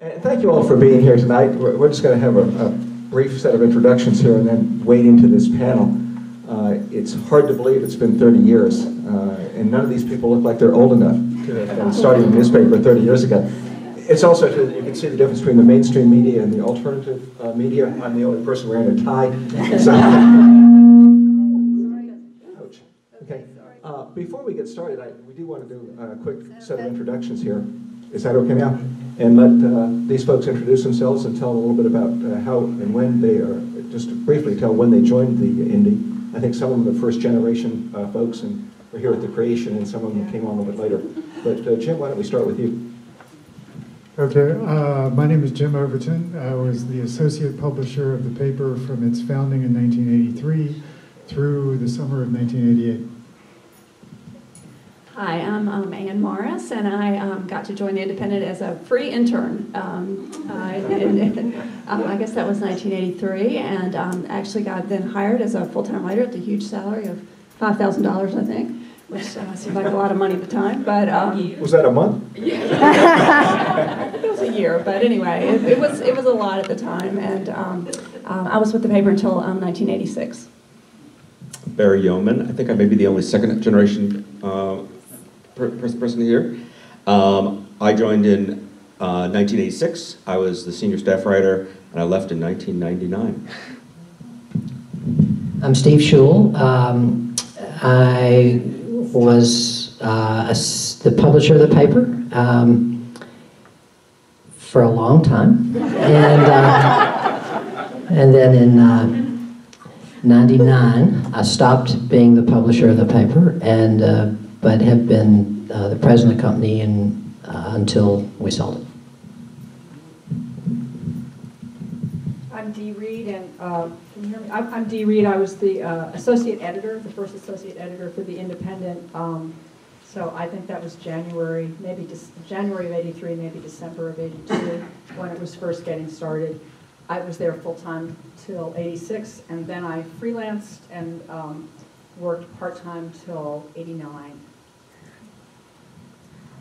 And thank you all for being here tonight. We're we're just going to have a, a brief set of introductions here and then wade into this panel. Uh, it's hard to believe it's been 30 years, uh, and none of these people look like they're old enough to have been starting a newspaper 30 years ago. It's also true that you can see the difference between the mainstream media and the alternative uh, media. I'm the only person wearing a tie. So, Ouch. Okay. Uh, before we get started, I, we do want to do a quick set of introductions here. Is that okay now? And let uh, these folks introduce themselves and tell a little bit about uh, how and when they are, just briefly tell when they joined the Indy. I think some of them are first generation uh, folks and were here at the creation, and some of them came on a little bit later. But Jim, why don't we start with you? Okay, uh, my name is Jim Overton. I was the associate publisher of the paper from its founding in 1983 through the summer of 1988. Hi, I'm um, Ann Morris, and I um, got to join the Independent as a free intern. Um, I, and, um, I guess that was 1983, and um, actually got then hired as a full-time writer at the huge salary of $5,000, I think, which uh, seemed like a lot of money at the time. But um, Was that a month? I think it was a year, but anyway, it, it was it was a lot at the time, and um, um, I was with the paper until um, 1986. Barry Yeoman. I think I may be the only second generation uh, per- per- person here. Um, I joined in uh, 1986. I was the senior staff writer, and I left in 1999. I'm Steve Schewel. Um, I was uh, a the publisher of the paper um, for a long time, and uh, and then in uh, '99 I stopped being the publisher of the paper, and uh, but have been uh, the president of the company uh, until we sold it. I'm Dee Reid, and, uh, can you hear me? I'm I'm Dee Reid, I was the uh, associate editor, the first associate editor for The Independent. Um, So I think that was January, maybe Dec- January of '83, maybe December of '82, when it was first getting started. I was there full-time till '86, and then I freelanced and um, worked part-time till '89.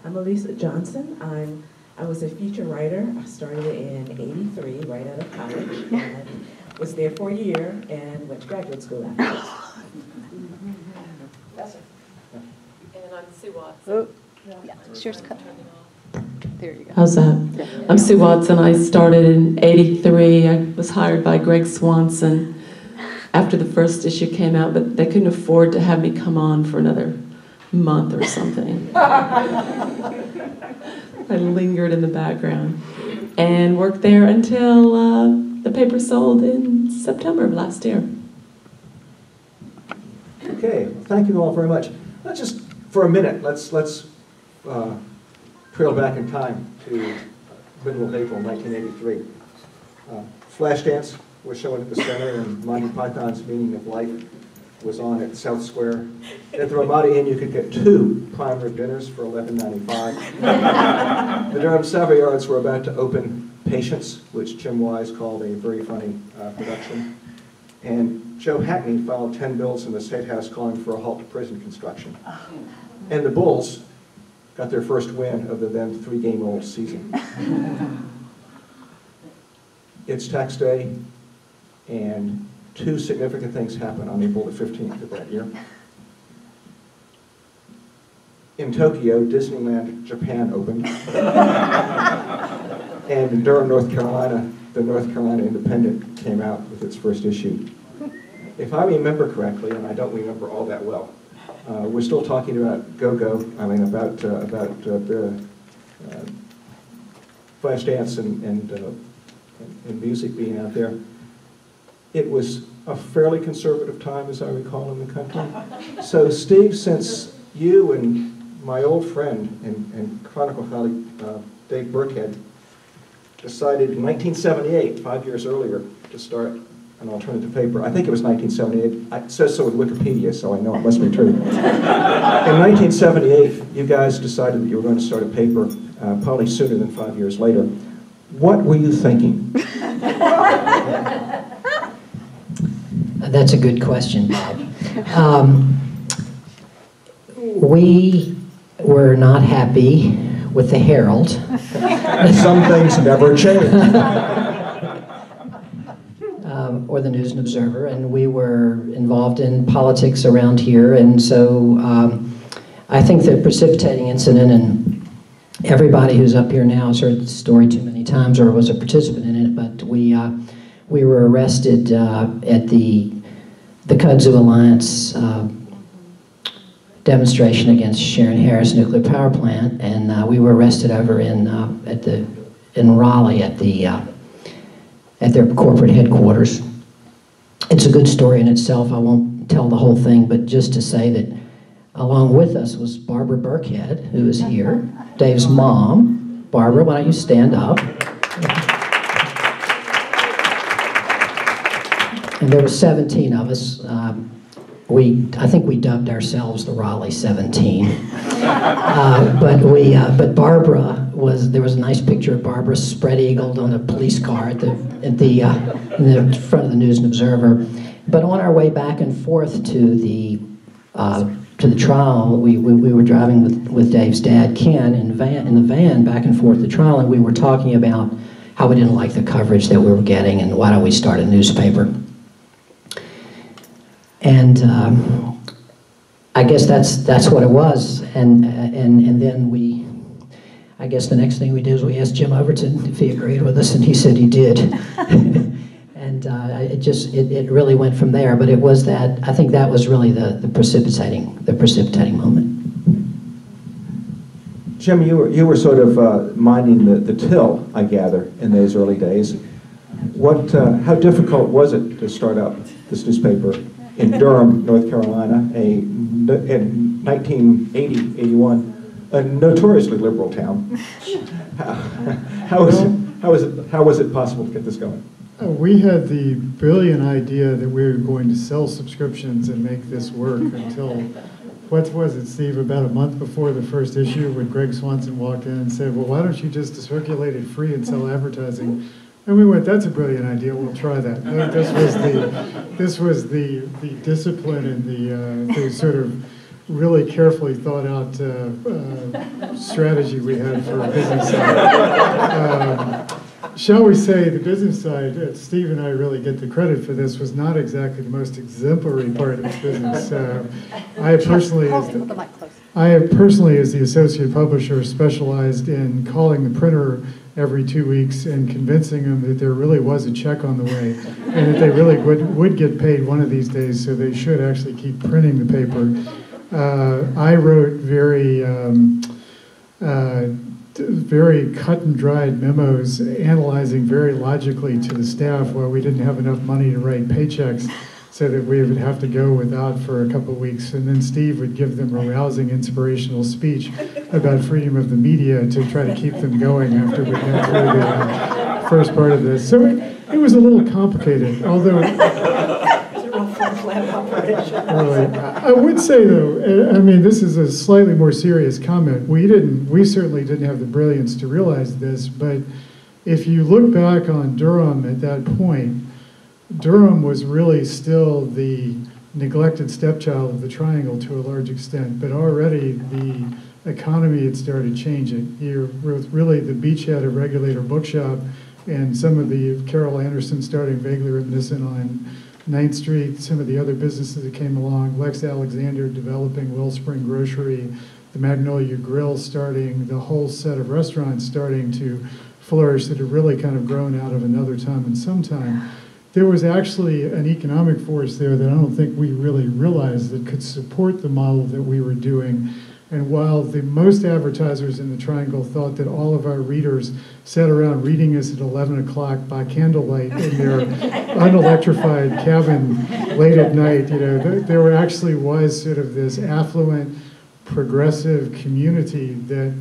I'm Alisa Johnson. I'm, I was a feature writer. I started in 83, right out of college. and was there for a year and went to graduate school after. And I'm Sioux Watson. Oh, yeah, yours cut. There you go. How's that? I'm Sioux Watson. I started in '83. I was hired by Greg Swanson after the first issue came out, but they couldn't afford to have me come on for another month or something. I lingered in the background and worked there until uh, the paper sold in September of last year. Okay, well, thank you all very much. Let's just, for a minute, let's, let's uh, trail back in time to middle of April 1983. Uh, Flashdance was shown at the center, and Monty Python's Meaning of Life was on at South Square. At the Ramada Inn, you could get two prime rib dinners for $11.95. The Durham Savoyards were about to open Patience, which Jim Wise called a very funny uh, production. And Joe Hackney filed 10 bills in the State House calling for a halt to prison construction. And the Bulls got their first win of the then three-game-old season. It's tax day, and two significant things happened on April the 15th of that year. In Tokyo, Disneyland Japan opened. And in Durham, North Carolina, the North Carolina Independent came out with its first issue. If I remember correctly, and I don't remember all that well, uh, we're still talking about go-go, I mean, about, uh, about uh, uh, uh, Flashdance and, and, uh, and- and music being out there. It was a fairly conservative time, as I recall, in the country. So Steve, since you and my old friend and, and Chronicle colleague, uh, Dave Burkhead, decided in 1978, five years earlier, to start an alternative paper. I think it was 1978. I- It says so in Wikipedia, so I know it must be true. In 1978, you guys decided that you were going to start a paper, uh, probably sooner than five years later. What were you thinking? That's a good question, Bob. Um, we were not happy with the Herald. Some things never change. um, or the News and Observer, and we were involved in politics around here. And so um, I think the precipitating incident, and everybody who's up here now has heard the story too many times or was a participant in it, but we, uh, we were arrested uh, at the, the Kudzu Alliance uh, demonstration against Shearon Harris nuclear power plant, and uh, we were arrested over in, uh, at the, in Raleigh at the uh, at their corporate headquarters. It's a good story in itself. I won't tell the whole thing, but just to say that along with us was Barbara Burkhead, who is here, Dave's mom. Barbara, why don't you stand up? And there were 17 of us. Um, we, I think we dubbed ourselves the Raleigh 17. Uh, but we, uh, but Barbara was, there was a nice picture of Barbara spread eagled on a police car at the, at the, uh, in the front of the News and Observer. But on our way back and forth to the, uh, to the trial, we, we, we were driving with, with Dave's dad, Ken, in, van, in the van back and forth to the trial, and we were talking about how we didn't like the coverage that we were getting and why don't we start a newspaper. And um, I guess that's that's what it was. And and and then we, I guess the next thing we did is we asked Jim Overton if he agreed with us, and he said he did. and uh, it just it, it really went from there. But it was that I think that was really the the precipitating the precipitating moment. Jim, you were, you were sort of uh, minding the, the till, I gather, in those early days. What, uh, how difficult was it to start up this newspaper in Durham, North Carolina, a, in 1980, 81, a notoriously liberal town? How, how, was it, how, was it, how was it possible to get this going? Uh, We had the brilliant idea that we were going to sell subscriptions and make this work until, what was it, Steve, about a month before the first issue, when Greg Swanson walked in and said, well, why don't you just circulate it free and sell advertising? And we went, that's a brilliant idea, we'll try that. This was the, this was the, the discipline and the, uh, the sort of really carefully thought out uh, uh, strategy we had for a business. Um, Shall we say, the business side, uh, Steve and I really get the credit for this, was not exactly the most exemplary part of this business. Uh, I personally, as the the- mic close. I have personally, as the associate publisher, specialized in calling the printer every two weeks and convincing them that there really was a check on the way, and that they really would, would get paid one of these days, so they should actually keep printing the paper. Uh, I wrote very, um, uh, very cut and dried memos analyzing very logically to the staff why we didn't have enough money to write paychecks so that we would have to go without for a couple of weeks. And then Steve would give them a rousing, inspirational speech about freedom of the media to try to keep them going after we got through the uh, first part of this. So it, it was a little complicated, although fun-flat operation. I would say though, I mean, this is a slightly more serious comment. We didn't, we certainly didn't have the brilliance to realize this, but if you look back on Durham at that point, Durham was really still the neglected stepchild of the triangle to a large extent, but already the economy had started changing. With really the beachhead of Regulator Bookshop and some of the Carol Anderson starting vaguely reminiscent on Ninth Street, some of the other businesses that came along, Lex Alexander developing Wellspring Grocery, the Magnolia Grill starting, the whole set of restaurants starting to flourish that had really kind of grown out of another time and sometime. There was actually an economic force there that I don't think we really realized that could support the model that we were doing. And while the most advertisers in the Triangle thought that all of our readers sat around reading us at 11 o'clock by candlelight in their unelectrified cabin late at night, you know, there, there actually was sort of this affluent, progressive community that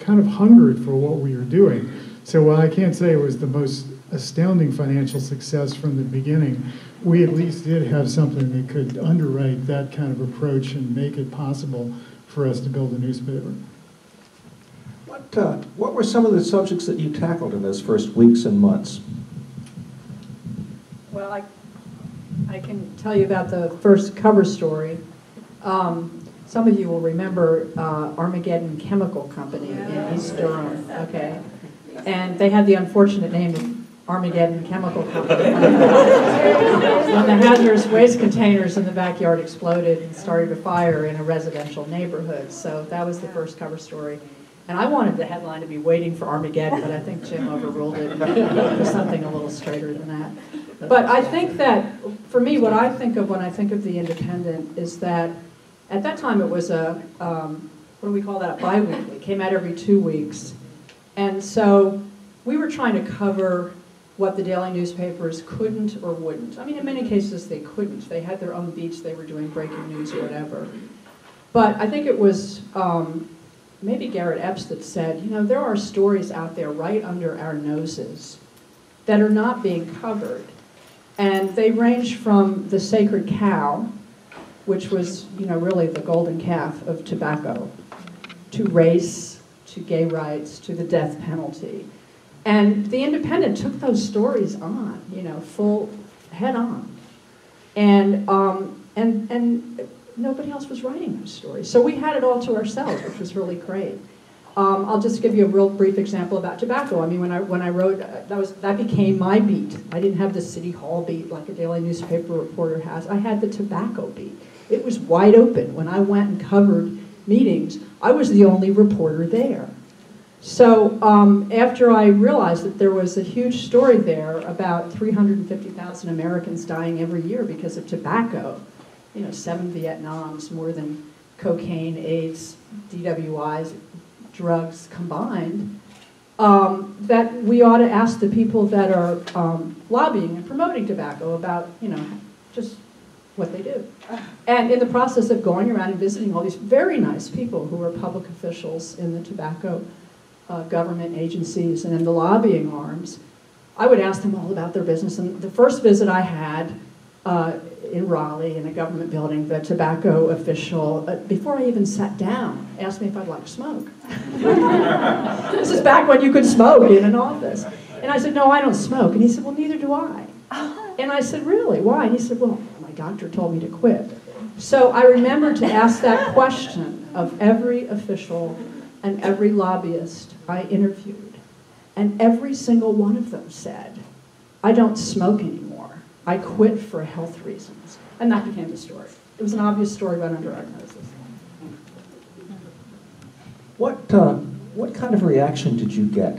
kind of hungered for what we were doing. So while I can't say it was the most astounding financial success from the beginning, we at least did have something that could underwrite that kind of approach and make it possible for us to build a newspaper. What, uh, what were some of the subjects that you tackled in those first weeks and months? Well, I, I can tell you about the first cover story. Um, some of you will remember uh, Armageddon Chemical Company in East Durham, okay? And they had the unfortunate name of Armageddon Chemical Company. When the hazardous waste containers in the backyard exploded and started a fire in a residential neighborhood. So that was the first cover story. And I wanted the headline to be Waiting for Armageddon, but I think Jim overruled it for something a little straighter than that. But I think that, for me, what I think of when I think of The Independent is that at that time it was a, um, what do we call that, bi-weekly, came out every two weeks. And so we were trying to cover what the daily newspapers couldn't or wouldn't. I mean, in many cases they couldn't. They had their own beats, they were doing breaking news or whatever. But I think it was um, maybe Garrett Epps that said, you know, there are stories out there right under our noses that are not being covered. And they range from the sacred cow, which was, you know, really the golden calf of tobacco, to race, to gay rights, to the death penalty. And The Independent took those stories on, you know, full head on. And, um, and, and nobody else was writing those stories. So we had it all to ourselves, which was really great. Um, I'll just give you a real brief example about tobacco. I mean, when I, when I wrote, uh, that, was, that became my beat. I didn't have the city hall beat like a daily newspaper reporter has. I had the tobacco beat. It was wide open. When I went and covered meetings, I was the only reporter there. So um, after I realized that there was a huge story there about 350,000 Americans dying every year because of tobacco, you know, seven Vietnams, more than cocaine, AIDS, DWIs, drugs combined, um, that we ought to ask the people that are um, lobbying and promoting tobacco about, you know, just what they do. And in the process of going around and visiting all these very nice people who are public officials in the tobacco uh, government agencies and in the lobbying arms, I would ask them all about their business. And the first visit I had uh, in Raleigh in a government building, the tobacco official, uh, before I even sat down, asked me if I'd like to smoke. this is back when you could smoke in an office. And I said, no, I don't smoke. And he said, well, neither do I. And I said, really, why? And he said, well, my doctor told me to quit. So I remember to ask that question of every official and every lobbyist I interviewed. And every single one of them said, I don't smoke anymore. I quit for health reasons. And that became the story. It was an obvious story about under our noses. What, uh, what kind of reaction did you get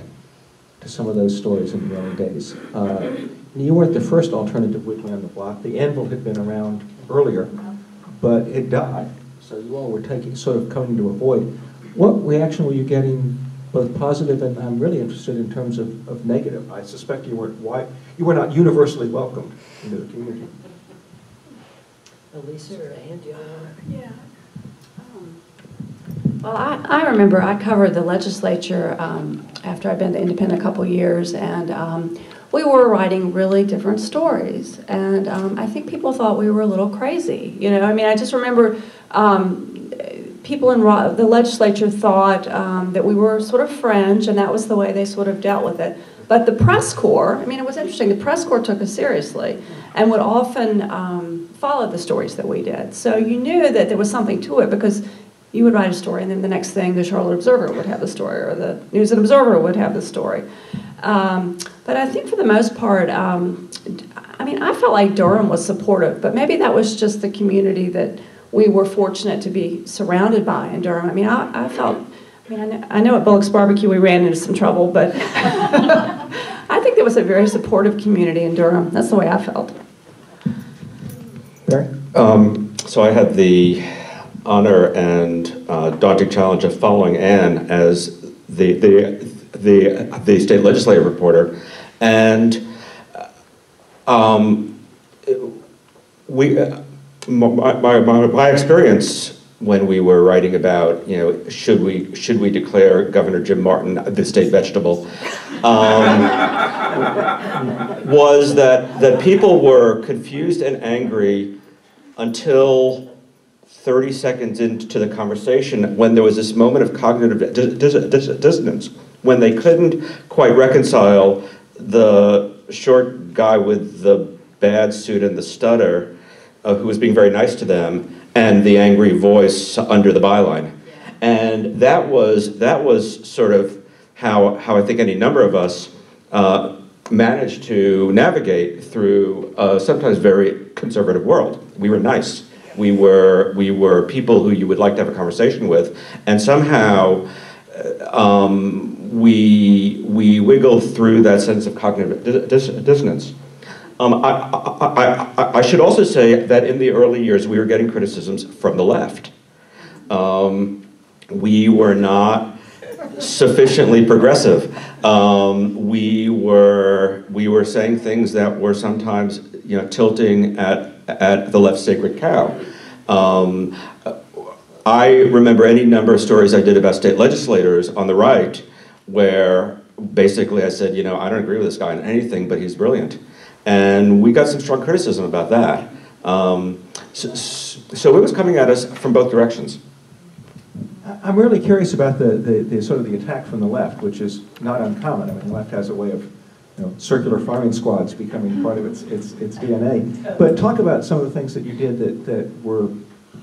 to some of those stories in the early days? Uh, you weren't the first alternative weekly on the block. The Anvil had been around earlier, but it died. So you all were taking, sort of coming to a void. What reaction were you getting, both positive and I'm really interested in terms of, of negative? I suspect you weren't why, you were not universally welcomed into the community. Alisa or Ann, do you? Yeah. Well, I, I remember I covered the legislature um, after I'd been the independent a couple years, and um, we were writing really different stories. And um, I think people thought we were a little crazy. You know, I mean, I just remember um, people in the legislature thought um, that we were sort of fringe, and that was the way they sort of dealt with it. But the press corps, I mean, it was interesting. The press corps took us seriously and would often um, follow the stories that we did. So you knew that there was something to it because you would write a story, and then the next thing, the Charlotte Observer would have the story, or the News and Observer would have the story. Um, but I think for the most part, um, I mean, I felt like Durham was supportive, but maybe that was just the community that we were fortunate to be surrounded by in Durham. I mean, I, I felt, I mean, I know, I know at Bullock's Barbecue we ran into some trouble, but I think there was a very supportive community in Durham. That's the way I felt. Barry? Um, so I had the honor and uh, daunting challenge of following Anne as the, the, the, the state legislative reporter. And um, we, uh, my, my, my, experience when we were writing about, you know, should we, should we declare Governor Jim Martin the state vegetable, um, was that, that people were confused and angry until 30 seconds into the conversation when there was this moment of cognitive dis dis dissonance, when they couldn't quite reconcile the short guy with the bad suit and the stutter, uh, who was being very nice to them, and the angry voice under the byline. And that was, that was sort of how, how I think any number of us uh, managed to navigate through a sometimes very conservative world. We were nice. We were, we were people who you would like to have a conversation with, and somehow uh, um, we, we wiggled through that sense of cognitive dis- dissonance. Um, I, I, I, I should also say that in the early years, we were getting criticisms from the left. Um, we were not sufficiently progressive. Um, we were we were saying things that were sometimes you know tilting at at the left sacred cow. Um, I remember any number of stories I did about state legislators on the right, where basically I said, you know, I don't agree with this guy on anything, but he's brilliant, and we got some strong criticism about that. Um, so, so it was coming at us from both directions. I- I'm really curious about the, the, the sort of the attack from the left, which is not uncommon. I mean, the left has a way of, you know, circular firing squads becoming part of its, its, its DNA. But talk about some of the things that you did that, that were,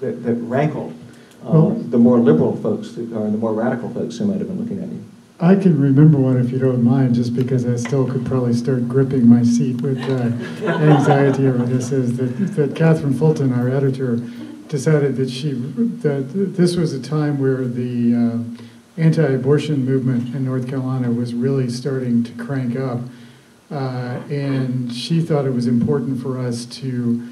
that, that rankled Well- um, the more liberal folks, who- or the more radical folks who might have been looking at you. I can remember one if you don't mind, just because I still could probably start gripping my seat with uh, anxiety over this, is that, that Catherine Fulton, our editor, decided that she, that this was a time where the uh, anti-abortion movement in North Carolina was really starting to crank up. Uh, And she thought it was important for us to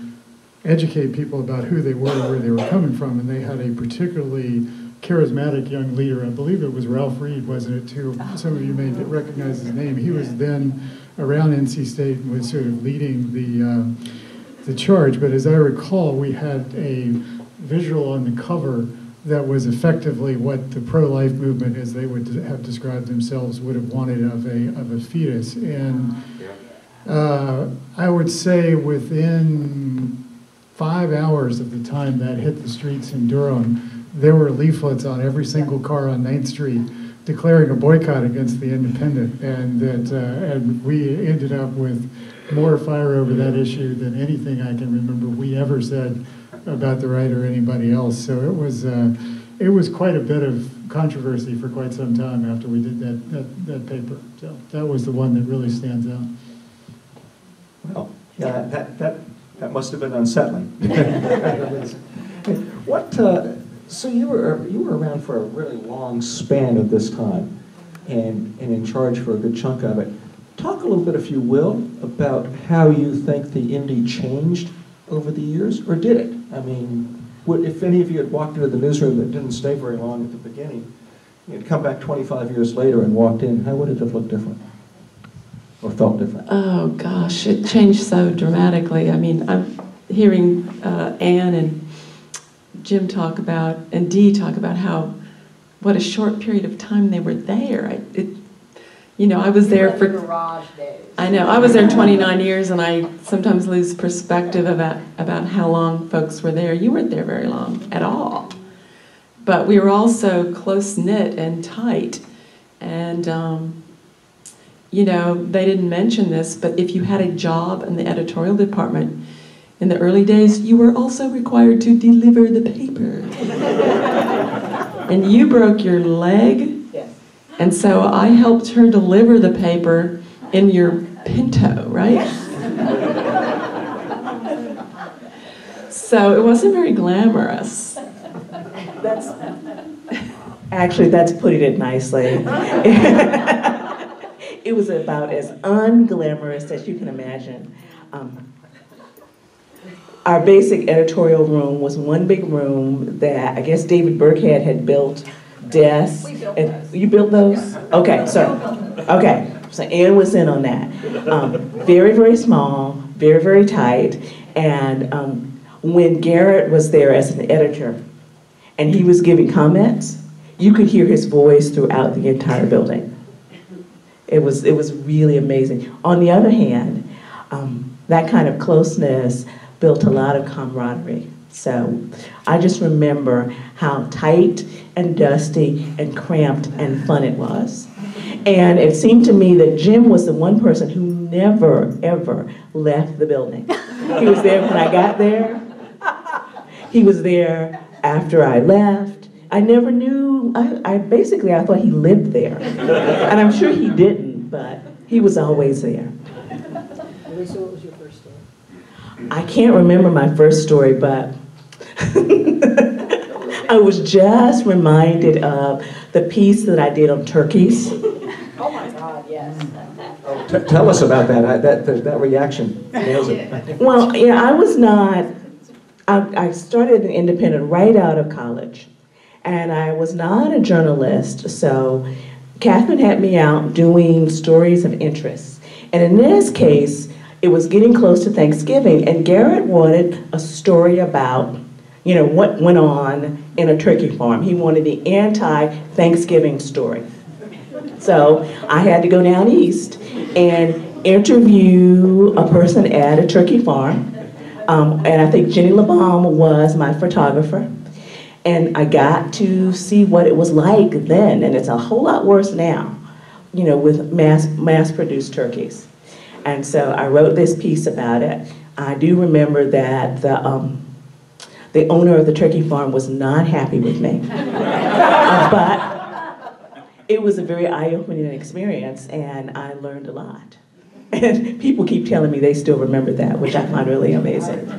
educate people about who they were, where they were coming from, and they had a particularly charismatic young leader. I believe it was Ralph Reed, wasn't it, too? Some of you may recognize his name. He was then around NC State and was sort of leading the, uh, the charge. But as I recall, we had a visual on the cover that was effectively what the pro-life movement, as they would have described themselves, would have wanted of a, of a fetus. And uh, I would say within five hours of the time that hit the streets in Durham, there were leaflets on every single car on 9th Street declaring a boycott against the independent. And that, uh, and we ended up with more fire over that issue than anything I can remember we ever said about the right or anybody else. So it was, uh, it was quite a bit of controversy for quite some time after we did that, that, that paper. So that was the one that really stands out. Well, yeah, that, that, that must have been unsettling. What, uh, so you were, you were around for a really long span of this time and, and in charge for a good chunk of it. Talk a little bit, if you will, about how you think the Indy changed over the years, or did it? I mean, if any of you had walked into the newsroom that didn't stay very long at the beginning, you'd come back 25 years later and walked in, how would it have looked different? Or felt different? Oh, gosh, it changed so dramatically. I mean, I'm hearing uh, Anne and Jim talk about, and Dee talk about how, what a short period of time they were there. I, it, you know, I was there for. Garage days. I know, I was there 29 years, and I sometimes lose perspective about, about how long folks were there. You weren't there very long at all. But we were all so close-knit and tight. And, um, you know, they didn't mention this, but if you had a job in the editorial department in the early days, you were also required to deliver the paper. and you broke your leg, Yes. and so I helped her deliver the paper in your Pinto, right? so it wasn't very glamorous. That's, actually, that's putting it nicely. It was about as unglamorous as you can imagine. Um, Our basic editorial room was one big room that I guess David Burkhead had built desks. We built and- those. You built those? Okay, so, okay, so Ann was in on that. Um, Very, very small, very, very tight. And um, when Garrett was there as an editor, and he was giving comments, you could hear his voice throughout the entire building. It was, it was really amazing. On the other hand, um, that kind of closeness built a lot of camaraderie. So I just remember how tight and dusty and cramped and fun it was. And it seemed to me that Jim was the one person who never, ever left the building. He was there when I got there. He was there after I left. I never knew, I, I basically, I thought he lived there. And I'm sure he didn't, but he was always there. Lisa, what was your first story? I can't remember my first story, but I was just reminded of the piece that I did on turkeys. Oh my God, yes. T- Tell us about that, I- that, that that reaction nails it. Well, yeah, I was not, I, I started an independent right out of college. And I was not a journalist, so Catherine had me out doing stories of interest. And in this case, it was getting close to Thanksgiving, and Garrett wanted a story about, you know, what went on in a turkey farm. He wanted the anti-Thanksgiving story. So I had to go down east and interview a person at a turkey farm. Um, and I think Jenny LeBaum was my photographer. And I got to see what it was like then, and it's a whole lot worse now, you know, with mass, mass-produced turkeys. And so I wrote this piece about it. I do remember that the, um, the owner of the turkey farm was not happy with me. Uh, but it was a very eye-opening experience, and I learned a lot. And people keep telling me they still remember that, which I find really amazing.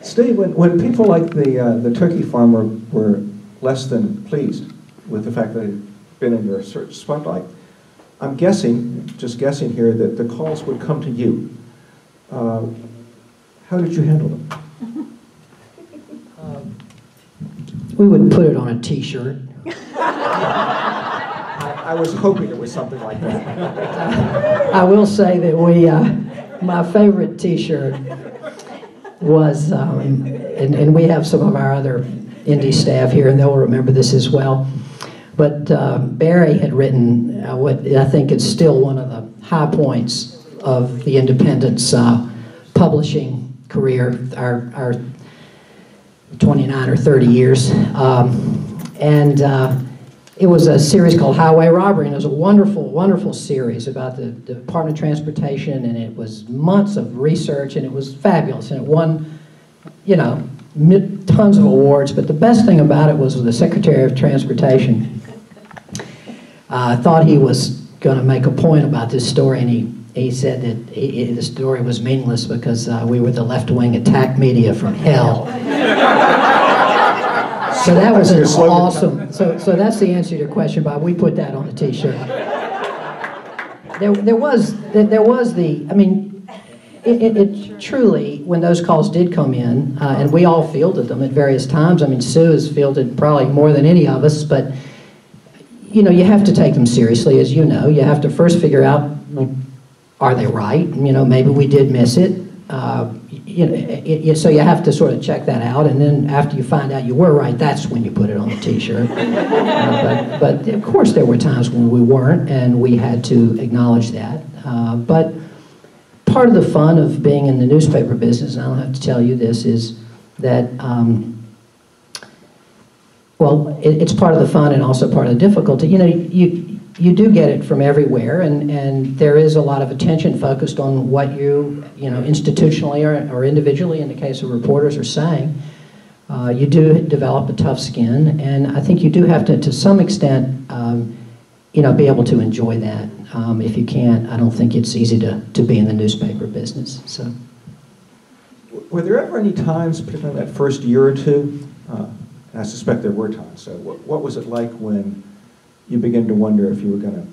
Steve, when, when people like the, uh, the turkey farm were, were less than pleased with the fact that they'd been in your search spotlight, I'm guessing, just guessing here, that the calls would come to you. Uh, How did you handle them? We would put it on a T-shirt. I, I was hoping it was something like that. I will say that we, uh, my favorite T-shirt was, um, and, and we have some of our other Indy staff here, and they'll remember this as well. But uh, Barry had written uh, what I think is still one of the high points of the Independent's uh, publishing career, our, our 29 or 30 years. Um, and uh, it was a series called Highway Robbery, and it was a wonderful, wonderful series about the, the Department of Transportation, and it was months of research, and it was fabulous, and it won, you know, tons of awards, but the best thing about it was the Secretary of Transportation uh, thought he was going to make a point about this story, and he, he said that he, he- the story was meaningless because uh, we were the left-wing attack media from hell. So that was an That's your slogan. awesome, so, so that's the answer to your question, Bob. We put that on the T-shirt. There, there was, there there was the, I mean, it, it, it truly, when those calls did come in, uh, and we all fielded them at various times, I mean, Sioux has fielded probably more than any of us, but, you know, you have to take them seriously, as you know. You have to first figure out, are they right? You know, maybe we did miss it. Uh, you know, it, it, so you have to sort of check that out, and then after you find out you were right, that's when you put it on the T-shirt. Uh, but, but of course, there were times when we weren't, and we had to acknowledge that. Uh, but part of the fun of being in the newspaper business, and I don't have to tell you this, is that. Um, well, it, it's part of the fun and also part of the difficulty. You know, you, you do get it from everywhere, and, and there is a lot of attention focused on what you, you know, institutionally or, or individually, in the case of reporters, are saying. Uh, you do develop a tough skin, and I think you do have to, to some extent, um, you know, be able to enjoy that. Um, if you can't, I don't think it's easy to, to be in the newspaper business. So. Were there ever any times, particularly that first year or two, uh, and I suspect there were times, so what, what was it like when you began to wonder if you were going to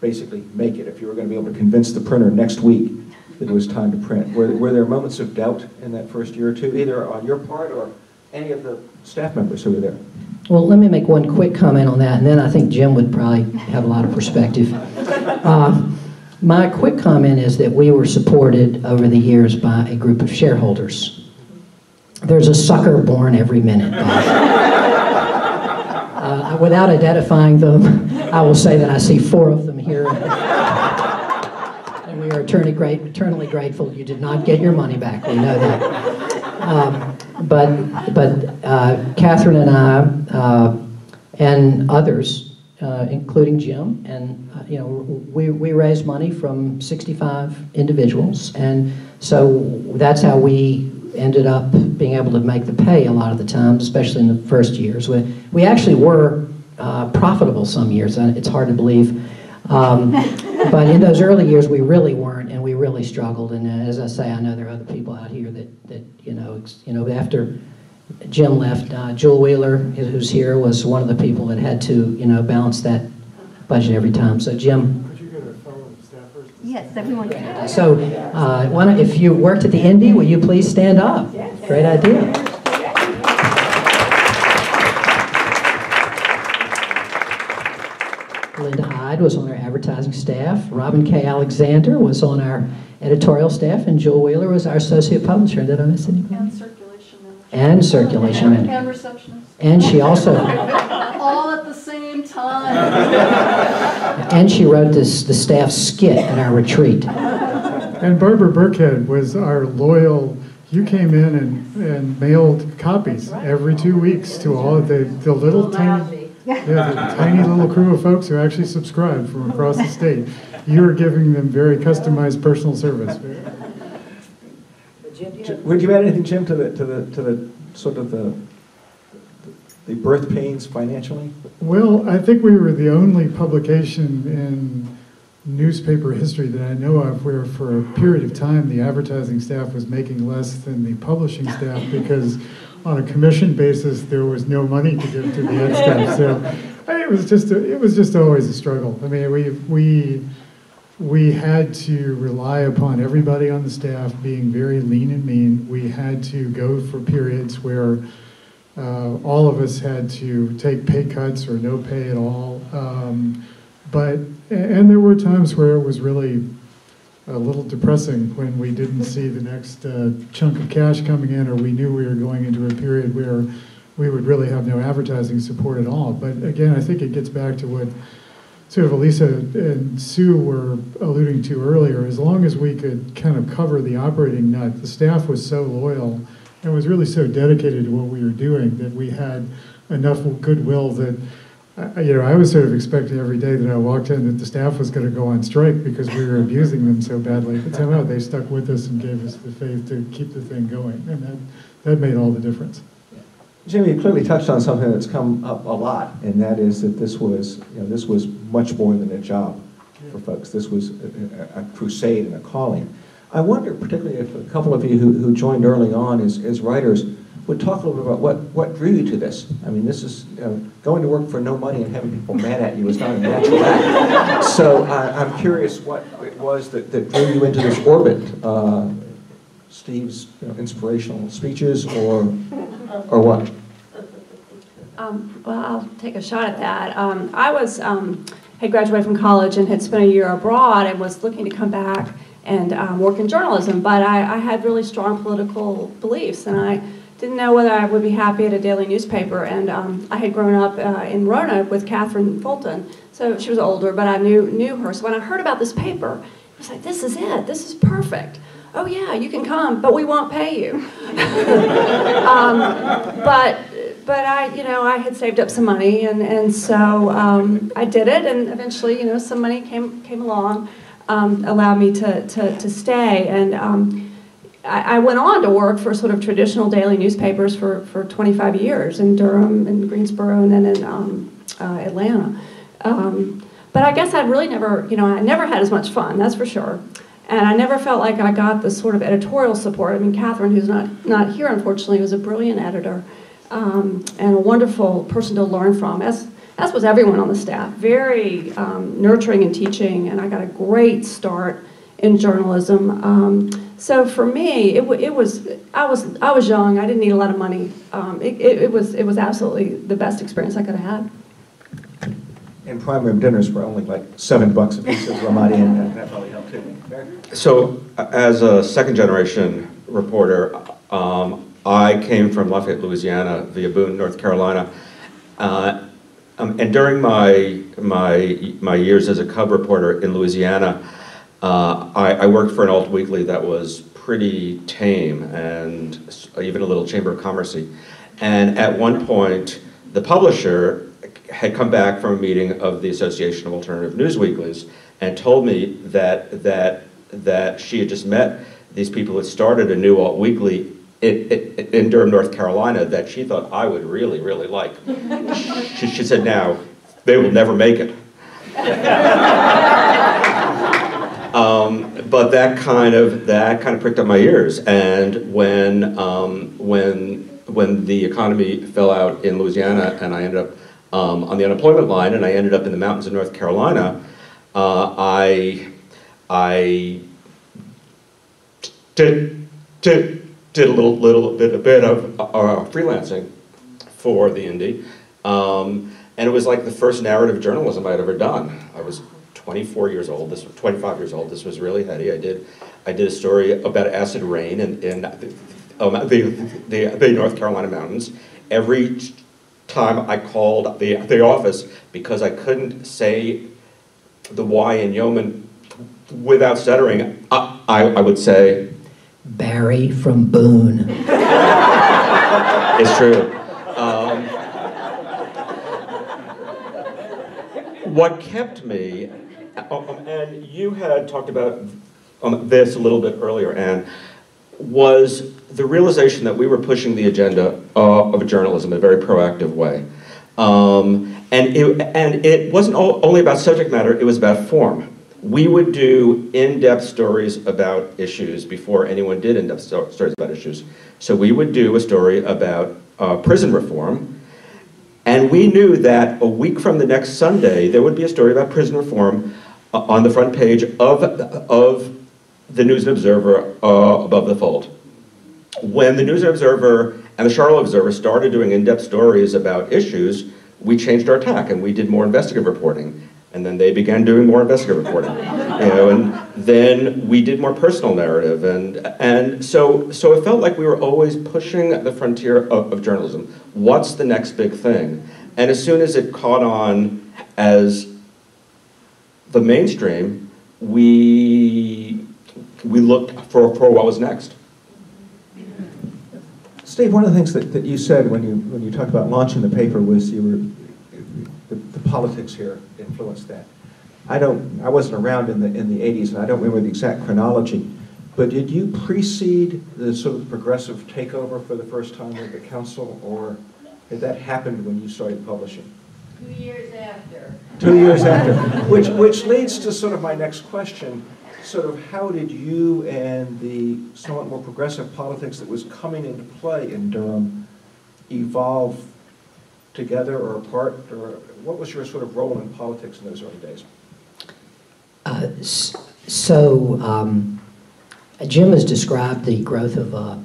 basically make it, if you were going to be able to convince the printer next week that it was time to print? Were, were there moments of doubt in that first year or two, either on your part or any of the staff members who were there? Well, let me make one quick comment on that, and then I think Jim would probably have a lot of perspective. Uh, my quick comment is that we were supported over the years by a group of shareholders. There's a sucker born every minute. Uh, without identifying them, I will say that I see four of them here. And we are eternally, great, eternally grateful you did not get your money back. We know that. Um, but but uh, Catherine and I uh, and others, uh, including Jim, and uh, you know, we, we raised money from 65 individuals, and so that's how we ended up being able to make the pay a lot of the time, especially in the first years. We, we actually were uh, profitable some years, and it's hard to believe. Um, but in those early years, we really weren't, and we really struggled. And uh, as I say, I know there are other people out here that, that you know, ex- you know, after Jim left, uh, Jewel Wheeler, who's here, was one of the people that had to, you know, balance that budget every time. So Jim, Could you get a fellow staffers? Yes, everyone can. so uh, why don't, if you worked at the Indy, will you please stand up? Great idea. Linda Hyde was on our advertising staff. Robin K. Alexander was on our editorial staff, and Joel Wheeler was our associate publisher. Did I miss anybody? And circulation manager. And circulation manager. And receptionist. And she also, All at the same time. and she wrote this, the staff skit at our retreat. And Barbara Burkhead was our loyal, you came in and, and mailed copies every two weeks to all of the, the little tiny, yeah, the tiny little crew of folks who actually subscribed from across the state. You were giving them very customized personal service. Would you add anything, Jim, to the, to the, to the, sort of the, the birth pains financially? Well, I think we were the only publication in newspaper history that I know of where for a period of time, the advertising staff was making less than the publishing staff because on a commission basis, there was no money to give to the ad staff. So it was just, a- it was just always a struggle. I mean, we, we, we had to rely upon everybody on the staff being very lean and mean. We had to go for periods where uh, all of us had to take pay cuts or no pay at all. Um, but, and there were times where it was really a little depressing when we didn't see the next uh, chunk of cash coming in or we knew we were going into a period where we would really have no advertising support at all. But again, I think it gets back to what sort of Alisa and Sioux were alluding to earlier. As long as we could kind of cover the operating nut, the staff was so loyal and was really so dedicated to what we were doing that we had enough goodwill that, I- you know, I was sort of expecting every day that I walked in that the staff was going to go on strike because we were abusing them so badly. But somehow they stuck with us and gave us the faith to keep the thing going, and that, that made all the difference. Jimmy, you clearly touched on something that's come up a lot, and that is that this was, you know, this was much more than a job for folks. This was a a- a crusade and a calling. I wonder, particularly if a couple of you who, who joined early on as, as writers would talk a little bit about what, what drew you to this. I mean, this is, you know, going to work for no money and having people mad at you is not a natural act. So I, I'm curious what it was that, that drew you into this orbit. Uh, Steve's you know, inspirational speeches or, or what? Um, Well, I'll take a shot at that. Um, I was, um, had graduated from college and had spent a year abroad and was looking to come back and um, work in journalism, but I, I had really strong political beliefs, and I didn't know whether I would be happy at a daily newspaper. And um, I had grown up uh, in Roanoke with Catherine Fulton, so she was older, but I knew knew her. So when I heard about this paper, I was like, "This is it. This is perfect." Oh yeah, you can come, but we won't pay you. um, but but I, you know, I had saved up some money, and and so um, I did it, and eventually, you know, some money came came along, um, allowed me to to, to stay, and um, I, I went on to work for sort of traditional daily newspapers for for 25 years in Durham and Greensboro, and then in um, uh, Atlanta. Um, but I guess I'd really never, you know, I never had as much fun, that's for sure. And I never felt like I got the sort of editorial support. I mean, Catherine, who's not, not here, unfortunately, was a brilliant editor um, and a wonderful person to learn from, as, as was everyone on the staff. Very um, nurturing and teaching, and I got a great start in journalism. Um, so for me, it, w- it was I was I was young. I didn't need a lot of money. Um, it, it, it was it was absolutely the best experience I could have had. And prime rib dinners were only like seven bucks a piece at Ramada, and that probably helped too. So, as a second generation reporter, um, I came from Lafayette, Louisiana via Boone, North Carolina. Uh, um, and during my, my, my years as a cub reporter in Louisiana, uh, I, I worked for an alt weekly that was pretty tame and even a little Chamber of Commerce And at one point, the publisher had come back from a meeting of the Association of Alternative News Weeklies and told me that, that, that she had just met these people that started a new alt weekly in, Durham, North Carolina, that she thought I would really, really like. She, she said, now, they will never make it. Um, but that kind of that kind of pricked up my ears. And when um, when when the economy fell out in Louisiana, and I ended up um, on the unemployment line, and I ended up in the mountains of North Carolina, uh, I I did did did a little little bit a bit of uh, freelancing for the Indy, um, and it was like the first narrative journalism I'd ever done. I was 24 years old. This was 25 years old. This was really heady. I did I did a story about acid rain in, in the, um, the, the the North Carolina mountains. Every time I called the the office because I couldn't say the Y in Yeoman without stuttering, I, I, I would say. Barry from Boone. It's true. Um, what kept me, um, and you had talked about um, this a little bit earlier, Ann, was the realization that we were pushing the agenda uh, of journalism in a very proactive way. Um, and, it, and it wasn't only about subject matter, it was about form. We would do in-depth stories about issues before anyone did in-depth sto- stories about issues. So we would do a story about uh, prison reform, and we knew that a week from the next Sunday, there would be a story about prison reform uh, on the front page of, of the News and Observer uh, above the fold. When the News and Observer and the Charlotte Observer started doing in-depth stories about issues, we changed our tack and we did more investigative reporting. And then they began doing more investigative reporting. You know, and then we did more personal narrative. And, and so, so it felt like we were always pushing the frontier of, of journalism. What's the next big thing? And as soon as it caught on as the mainstream, we, we looked for, for what was next. Steve, one of the things that, that you said when you, when you talked about launching the paper was you were, the, the politics here influenced that. I don't, I wasn't around in the, in the 80s, and I don't remember the exact chronology, but did you precede the sort of progressive takeover for the first time of the council, or had that happened when you started publishing? Two years after. Two years after, which, which leads to sort of my next question. Sort of how did you and the somewhat more progressive politics that was coming into play in Durham evolve together or apart? Or what was your sort of role in politics in those early days? Uh, So, um, Jim has described the growth of, uh,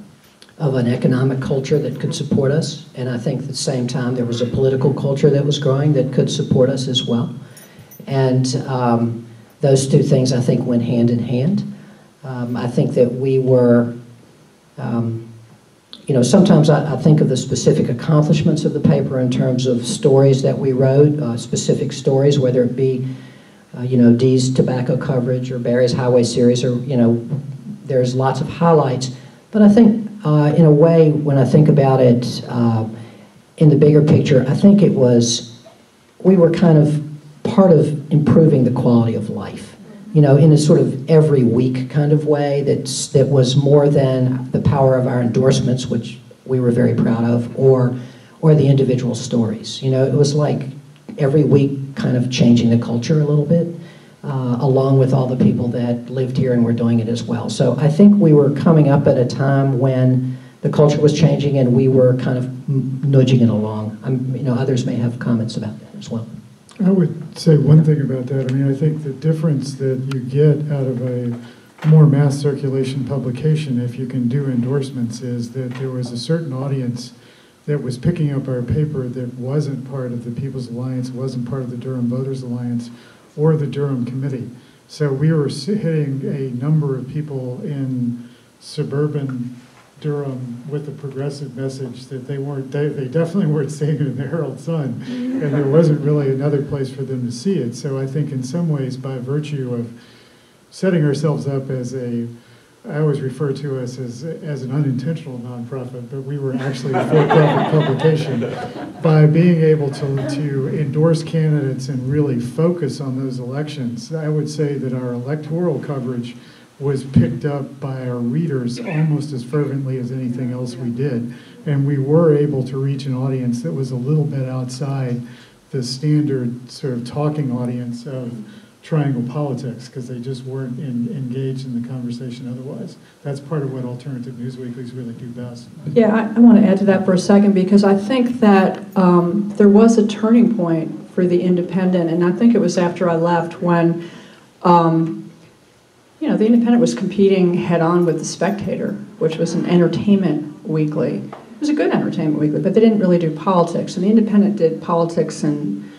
of an economic culture that could support us, and I think at the same time there was a political culture that was growing that could support us as well. And um, those two things, I think, went hand in hand. Um, I think that we were, um, you know, sometimes I, I think of the specific accomplishments of the paper in terms of stories that we wrote, uh, specific stories, whether it be uh, you know, Dee's tobacco coverage or Barry's highway series, or, you know, there's lots of highlights. But I think, uh, in a way, when I think about it uh, in the bigger picture, I think it was, we were kind of part of improving the quality of life. You know, in a sort of every week kind of way that's, that was more than the power of our endorsements, which we were very proud of, or, or the individual stories. You know, it was like every week kind of changing the culture a little bit, uh, along with all the people that lived here and were doing it as well. So I think we were coming up at a time when the culture was changing and we were kind of nudging it along. Um, you know, others may have comments about that as well. I would say one thing about that. I mean, I think the difference that you get out of a more mass circulation publication, if you can do endorsements, is that there was a certain audience that was picking up our paper that wasn't part of the People's Alliance, wasn't part of the Durham Voters Alliance, or the Durham Committee. So we were hitting a number of people in suburban Durham with a progressive message that they weren't, they, they definitely weren't seeing it in the Herald Sun, mm-hmm. and there wasn't really another place for them to see it. So I think in some ways, by virtue of setting ourselves up as a, I always refer to us as, as an unintentional nonprofit, but we were actually a for-profit publication. By being able to, to endorse candidates and really focus on those elections, I would say that our electoral coverage was picked up by our readers almost as fervently as anything else we did. And we were able to reach an audience that was a little bit outside the standard sort of talking audience of triangle politics because they just weren't in, engaged in the conversation otherwise. That's part of what alternative news weeklies really do best. Yeah, I, I want to add to that for a second because I think that um, there was a turning point for the Independent, and I think it was after I left when, um, you know, the Independent was competing head-on with the Spectator, which was an entertainment weekly. It was a good entertainment weekly, but they didn't really do politics, and the Independent did politics and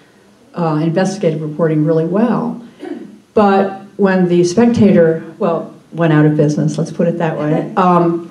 uh, investigative reporting really well. But when the Spectator, well, went out of business, let's put it that way, um,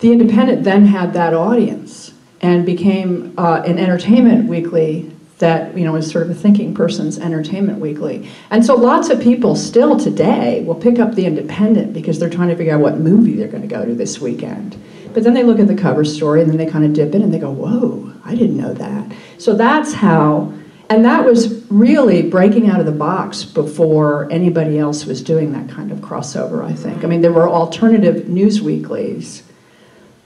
the Independent then had that audience and became uh, an entertainment weekly that you know is sort of a thinking person's entertainment weekly. And so lots of people still today will pick up the Independent because they're trying to figure out what movie they're going to go to this weekend. But then they look at the cover story and then they kind of dip in and they go, "Whoa, I didn't know that." So that's how and that was really breaking out of the box before anybody else was doing that kind of crossover, I think. I mean, there were alternative news weeklies,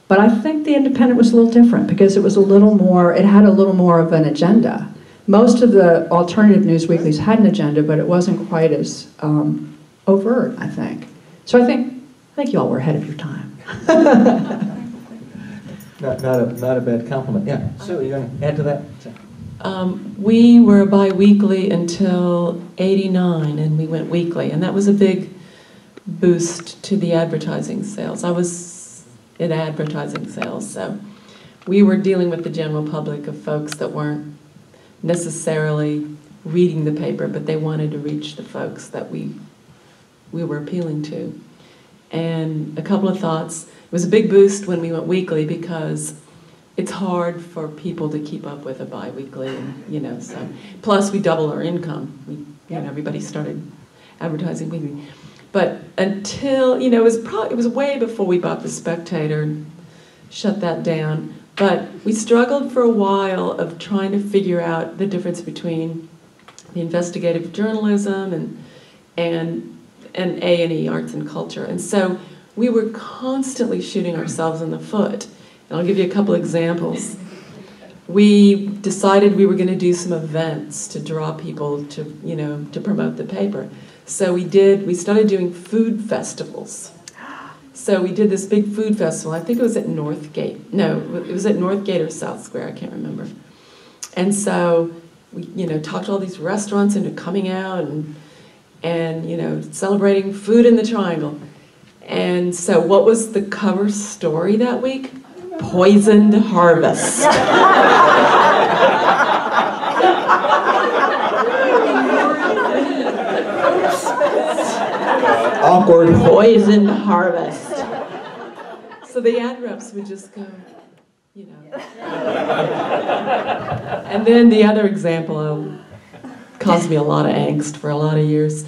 but I think The Independent was a little different because it was a little more, it had a little more of an agenda. Most of the alternative news weeklies had an agenda, but it wasn't quite as um, overt, I think. So I think, I think y'all were ahead of your time. Not, not a, not a bad compliment. Yeah, Sioux, you going to add to that? Um, we were bi-weekly until 89 and we went weekly and that was a big boost to the advertising sales. I was in advertising sales so we were dealing with the general public of folks that weren't necessarily reading the paper but they wanted to reach the folks that we we were appealing to. And a couple of thoughts. It was a big boost when we went weekly because it's hard for people to keep up with a biweekly, and, you know. So, plus we double our income. We, you know, everybody started advertising weekly, but until you know, it was probably it was way before we bought the Spectator, and shut that down. But we struggled for a while of trying to figure out the difference between the investigative journalism and and and A and E arts and culture, and so we were constantly shooting ourselves in the foot and I'll give you a couple examples. We decided we were going to do some events to draw people to, you know, to promote the paper. So we did, we started doing food festivals. So we did this big food festival. I think it was at Northgate. No, it was at Northgate or South Square, I can't remember. And so we, you know, talked all these restaurants into coming out and, and, you know, celebrating food in the triangle. And so what was the cover story that week? poisoned harvest. Awkward. Poisoned harvest. So the ad reps would just go, you know. and then the other example um, caused me a lot of angst for a lot of years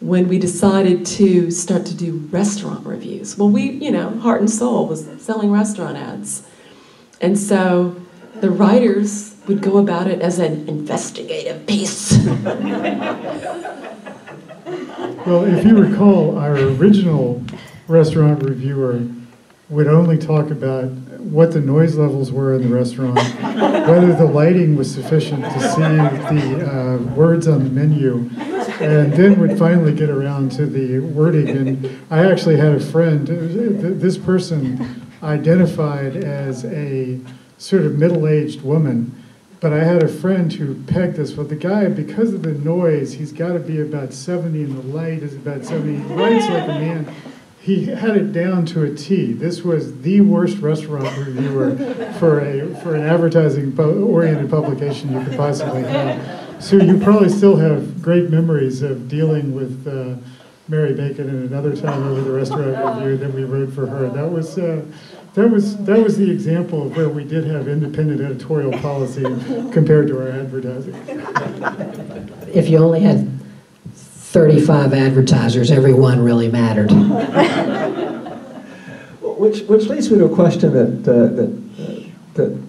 when we decided to start to do restaurant reviews. Well, we, you know, Heart and Soul was selling restaurant ads. And so the writers would go about it as an investigative piece. well, if you recall, our original restaurant reviewer would only talk about what the noise levels were in the restaurant, whether the lighting was sufficient to see the uh, words on the menu, and then would finally get around to the wording. And I actually had a friend, this person identified as a sort of middle-aged woman, but I had a friend who pegged this. Well, the guy, because of the noise, he's got to be about 70, and the light is about 70. He writes like a man. He had it down to a T. This was the worst restaurant reviewer for a for an advertising-oriented publication you could possibly have. So you probably still have great memories of dealing with uh, Mary Bacon and another time over the restaurant review that we wrote for her. That was uh, that was that was the example of where we did have independent editorial policy compared to our advertising. If you only had 35 advertisers, every one really mattered. which which leads me to a question that uh, that uh, that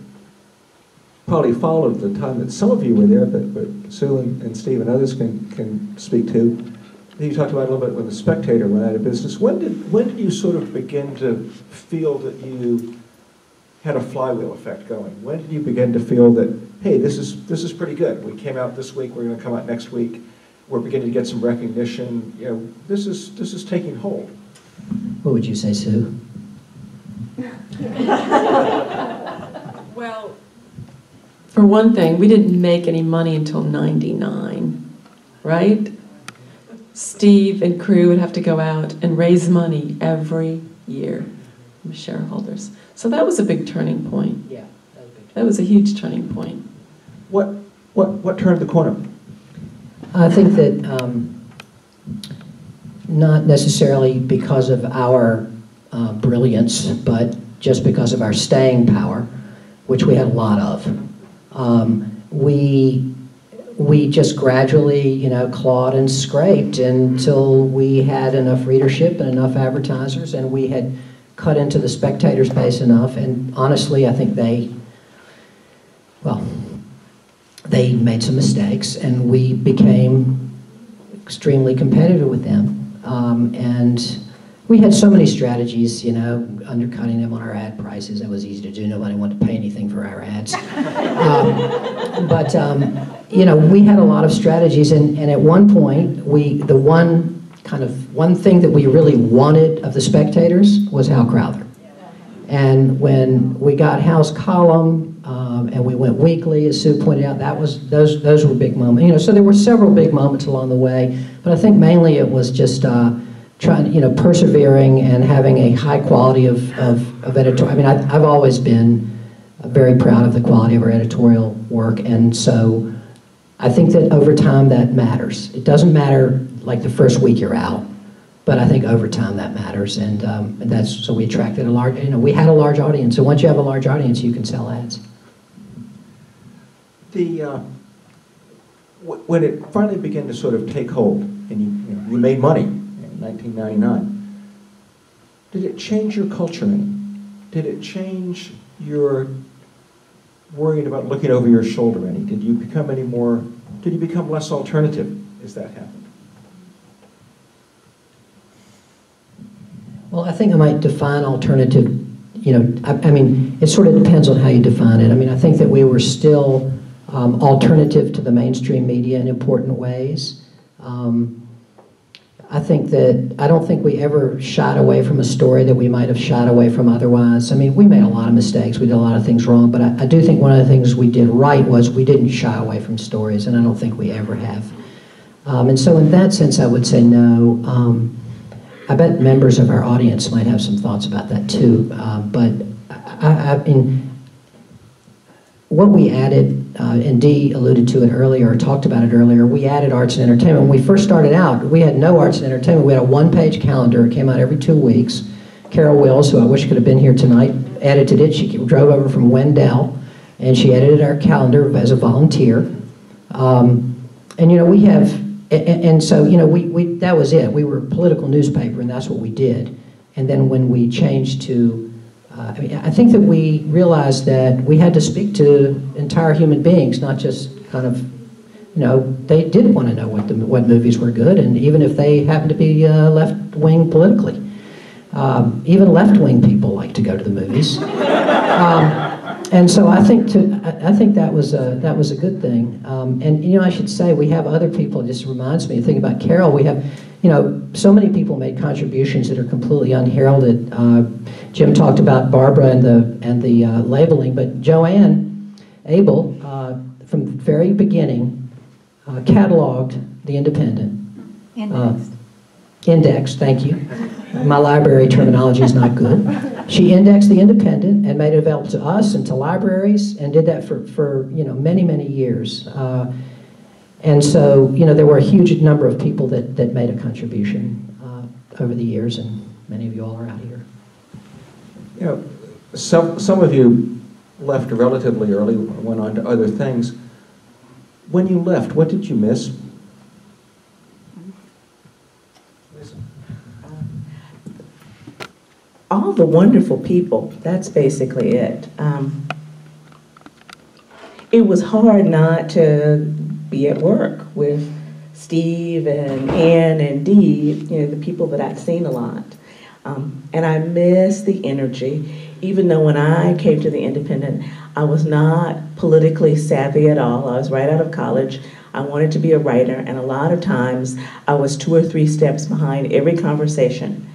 probably followed the time that some of you were there, but, but Sioux and, and Steve and others can, can speak to. You talked about a little bit when the Spectator went out of business. When did, when did you sort of begin to feel that you had a flywheel effect going? When did you begin to feel that, hey, this is, this is pretty good? We came out this week, we're going to come out next week, we're beginning to get some recognition, you know, this is, this is taking hold. What would you say, Sioux? Well, for one thing, we didn't make any money until 99, right? Steve and crew would have to go out and raise money every year from shareholders. So that was a big turning point. Yeah. That was a huge turning point. What, what, what turned the corner? I think that um, not necessarily because of our uh, brilliance, but just because of our staying power, which we had a lot of. Um, we we just gradually, you know, clawed and scraped until we had enough readership and enough advertisers, and we had cut into the spectators base enough. And honestly, I think they, well, they made some mistakes, and we became extremely competitive with them. Um, and we had so many strategies, you know, undercutting them on our ad prices. That was easy to do. Nobody wanted to pay anything for our ads. Um, but, um, you know, we had a lot of strategies, and, and at one point, we, the one kind of, one thing that we really wanted of the spectators was Hal Crowther. And when we got Hal's column, um, and we went weekly, as Sioux pointed out, that was, those, those were big moments. You know, so there were several big moments along the way, but I think mainly it was just, uh, trying, you know, persevering and having a high quality of, of, of editorial. I mean, I, I've always been very proud of the quality of our editorial work, and so I think that over time that matters. It doesn't matter like the first week you're out, but I think over time that matters, and, um, and that's so we attracted a large. You know, we had a large audience, so once you have a large audience, you can sell ads. The, uh, wh- when it finally began to sort of take hold, and you, you, know, you made money in 1999, did it change your culture any? Did it change your worrying about looking over your shoulder any? Did you become any more, did you become less alternative as that happened? Well, I think I might define alternative, you know, I, I mean, it sort of depends on how you define it. I mean, I think that we were still um, alternative to the mainstream media in important ways. Um, I think that, I don't think we ever shied away from a story that we might have shied away from otherwise. I mean, we made a lot of mistakes, we did a lot of things wrong, but I, I do think one of the things we did right was we didn't shy away from stories, and I don't think we ever have. Um, and so in that sense, I would say no. Um, I bet members of our audience might have some thoughts about that too. Uh, but I, I, mean, what we added, uh, and Dee alluded to it earlier, or talked about it earlier, we added arts and entertainment. When we first started out, we had no arts and entertainment. We had a one-page calendar. It came out every two weeks. Carol Wills, who I wish could have been here tonight, edited it. She drove over from Wendell, and she edited our calendar as a volunteer. Um, and, you know, we have and, and, so, you know, we, we, that was it. We were a political newspaper, and that's what we did. And then when we changed to, I mean, I think that we realized that we had to speak to entire human beings, not just kind of, you know, they did want to know what, the, what movies were good, and even if they happened to be uh, left-wing politically. Um, even left-wing people like to go to the movies. Um, and so I think to I think that was a that was a good thing. Um, and you know, I should say we have other people. It just reminds me. Think about Carol. We have, you know, so many people made contributions that are completely unheralded. Uh, Jim talked about Barbara and the and the uh, labeling, but Joanne Abel, uh, from the very beginning, uh, cataloged the Independent. Indexed. Indexed. Thank you. My library terminology is not good. She indexed the Independent and made it available to us and to libraries, and did that for, for you know many many years. Uh, and so you know there were a huge number of people that, that made a contribution uh, over the years, and many of you all are out here. You know, some some of you left relatively early, went on to other things. When you left, what did you miss? all the wonderful people. That's basically it. Um, it was hard not to be at work with Steve and Ann and Dee, you know, the people that I'd seen a lot. Um, and I miss the energy, even though when I came to the Independent, I was not politically savvy at all. I was right out of college. I wanted to be a writer, and a lot of times I was two or three steps behind every conversation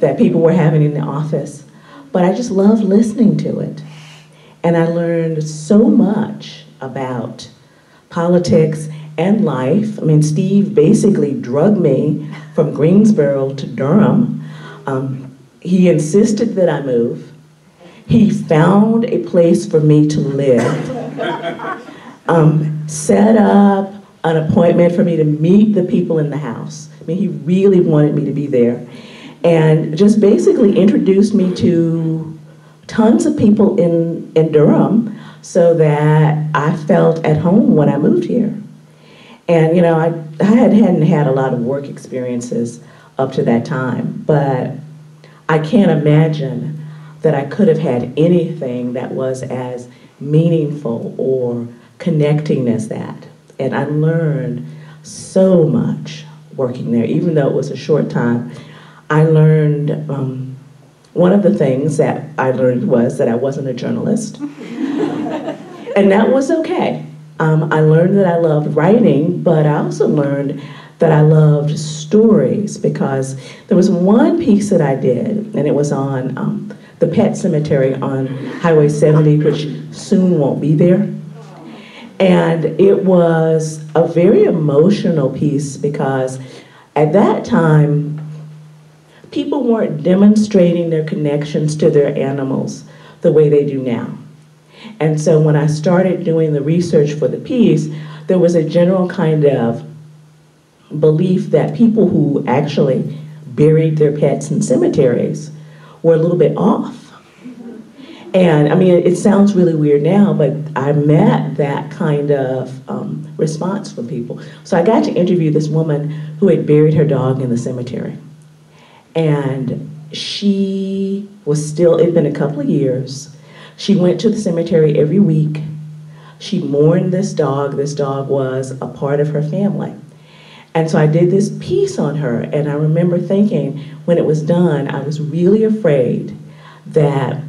that people were having in the office. But I just loved listening to it. And I learned so much about politics and life. I mean, Steve basically drugged me from Greensboro to Durham. Um, he insisted that I move. He found a place for me to live. Um, set up an appointment for me to meet the people in the house. I mean, he really wanted me to be there. And just basically introduced me to tons of people in, in Durham so that I felt at home when I moved here. And, you know, I, I had, hadn't had a lot of work experiences up to that time, but I can't imagine that I could have had anything that was as meaningful or connecting as that. And I learned so much working there, even though it was a short time. I learned, um, one of the things that I learned was that I wasn't a journalist. and that was okay. Um, I learned that I loved writing, but I also learned that I loved stories because there was one piece that I did, and it was on um, the pet cemetery on Highway 70, which soon won't be there. And it was a very emotional piece because at that time, people weren't demonstrating their connections to their animals the way they do now. And so when I started doing the research for the piece, there was a general kind of belief that people who actually buried their pets in cemeteries were a little bit off. And I mean, it sounds really weird now, but I met that kind of um, response from people. So I got to interview this woman who had buried her dog in the cemetery. And she was still, it'd been a couple of years. She went to the cemetery every week. She mourned this dog. This dog was a part of her family. And so I did this piece on her, and I remember thinking when it was done, I was really afraid that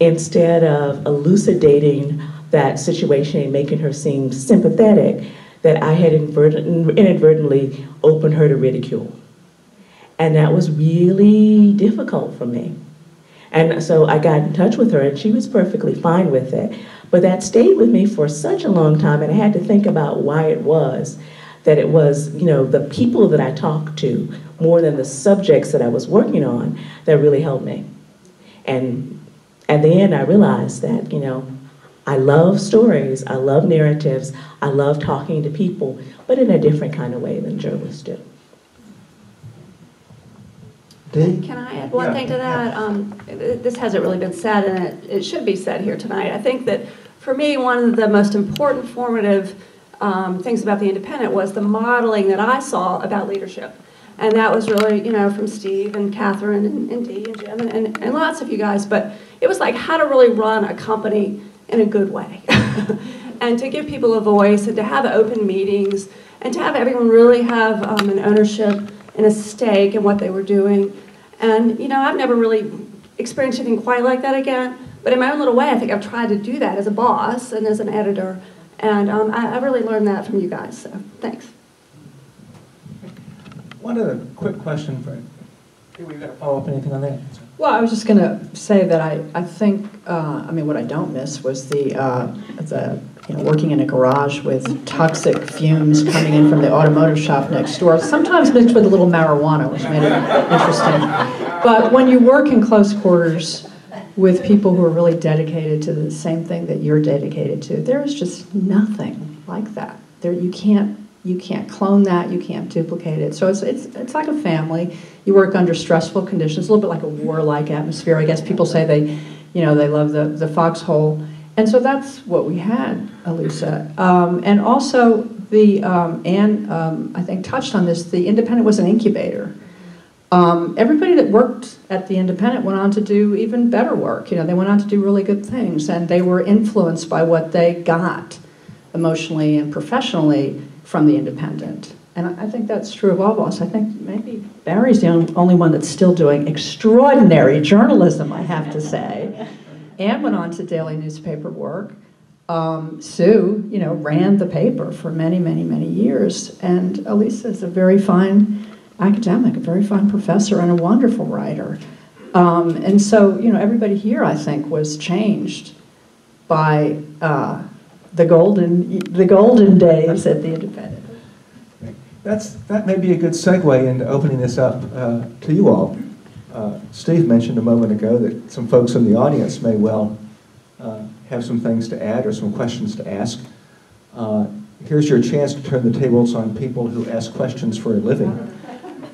instead of elucidating that situation and making her seem sympathetic, that I had inadvertently opened her to ridicule. And that was really difficult for me. And so I got in touch with her, and she was perfectly fine with it. But that stayed with me for such a long time, and I had to think about why it was that it was, you know, the people that I talked to more than the subjects that I was working on that really helped me. And at the end, I realized that, you know, I love stories, I love narratives, I love talking to people, but in a different kind of way than journalists do. Can I add one Yeah. thing to that? Um, this hasn't really been said, and it, it should be said here tonight. I think that for me, one of the most important formative um, things about the Independent was the modeling that I saw about leadership. And that was really, you know, from Steve and Catherine and, and Dee and Jim and, and, and lots of you guys. But it was like how to really run a company in a good way. and to give people a voice and to have open meetings and to have everyone really have um, an ownership and a stake in what they were doing. And, you know, I've never really experienced anything quite like that again. But in my own little way, I think I've tried to do that as a boss and as an editor. And um, I, I really learned that from you guys. So thanks. One other quick question for, do we got to follow up anything on that? Well, I was just going to say that I, I think, uh, I mean, what I don't miss was the, uh, the, you know, working in a garage with toxic fumes coming in from the automotive shop next door, sometimes mixed with a little marijuana, which made it interesting. But when you work in close quarters with people who are really dedicated to the same thing that you're dedicated to, there is just nothing like that. There, you can't you can't clone that, you can't duplicate it. So it's, it's, it's like a family. You work under stressful conditions, a little bit like a warlike atmosphere. I guess people say they, you know, they love the, the foxhole. And so that's what we had, Alisa. Um, and also, the, um, Ann, um, I think, touched on this, the Independent was an incubator. Um, everybody that worked at the Independent went on to do even better work. You know, they went on to do really good things, and they were influenced by what they got emotionally and professionally from the independent. And I think that's true of all of us. I think maybe Barry's the only one that's still doing extraordinary journalism, I have to say. Ann went on to daily newspaper work. Um, Sioux, you know, ran the paper for many, many, many years. And Alisa is a very fine academic, a very fine professor, and a wonderful writer. Um, and so, you know, everybody here, I think, was changed by uh, the golden the golden days at the Independent. That's, that may be a good segue into opening this up uh, to you all. Uh, Steve mentioned a moment ago that some folks in the audience may well uh, have some things to add or some questions to ask. Uh, Here's your chance to turn the tables on people who ask questions for a living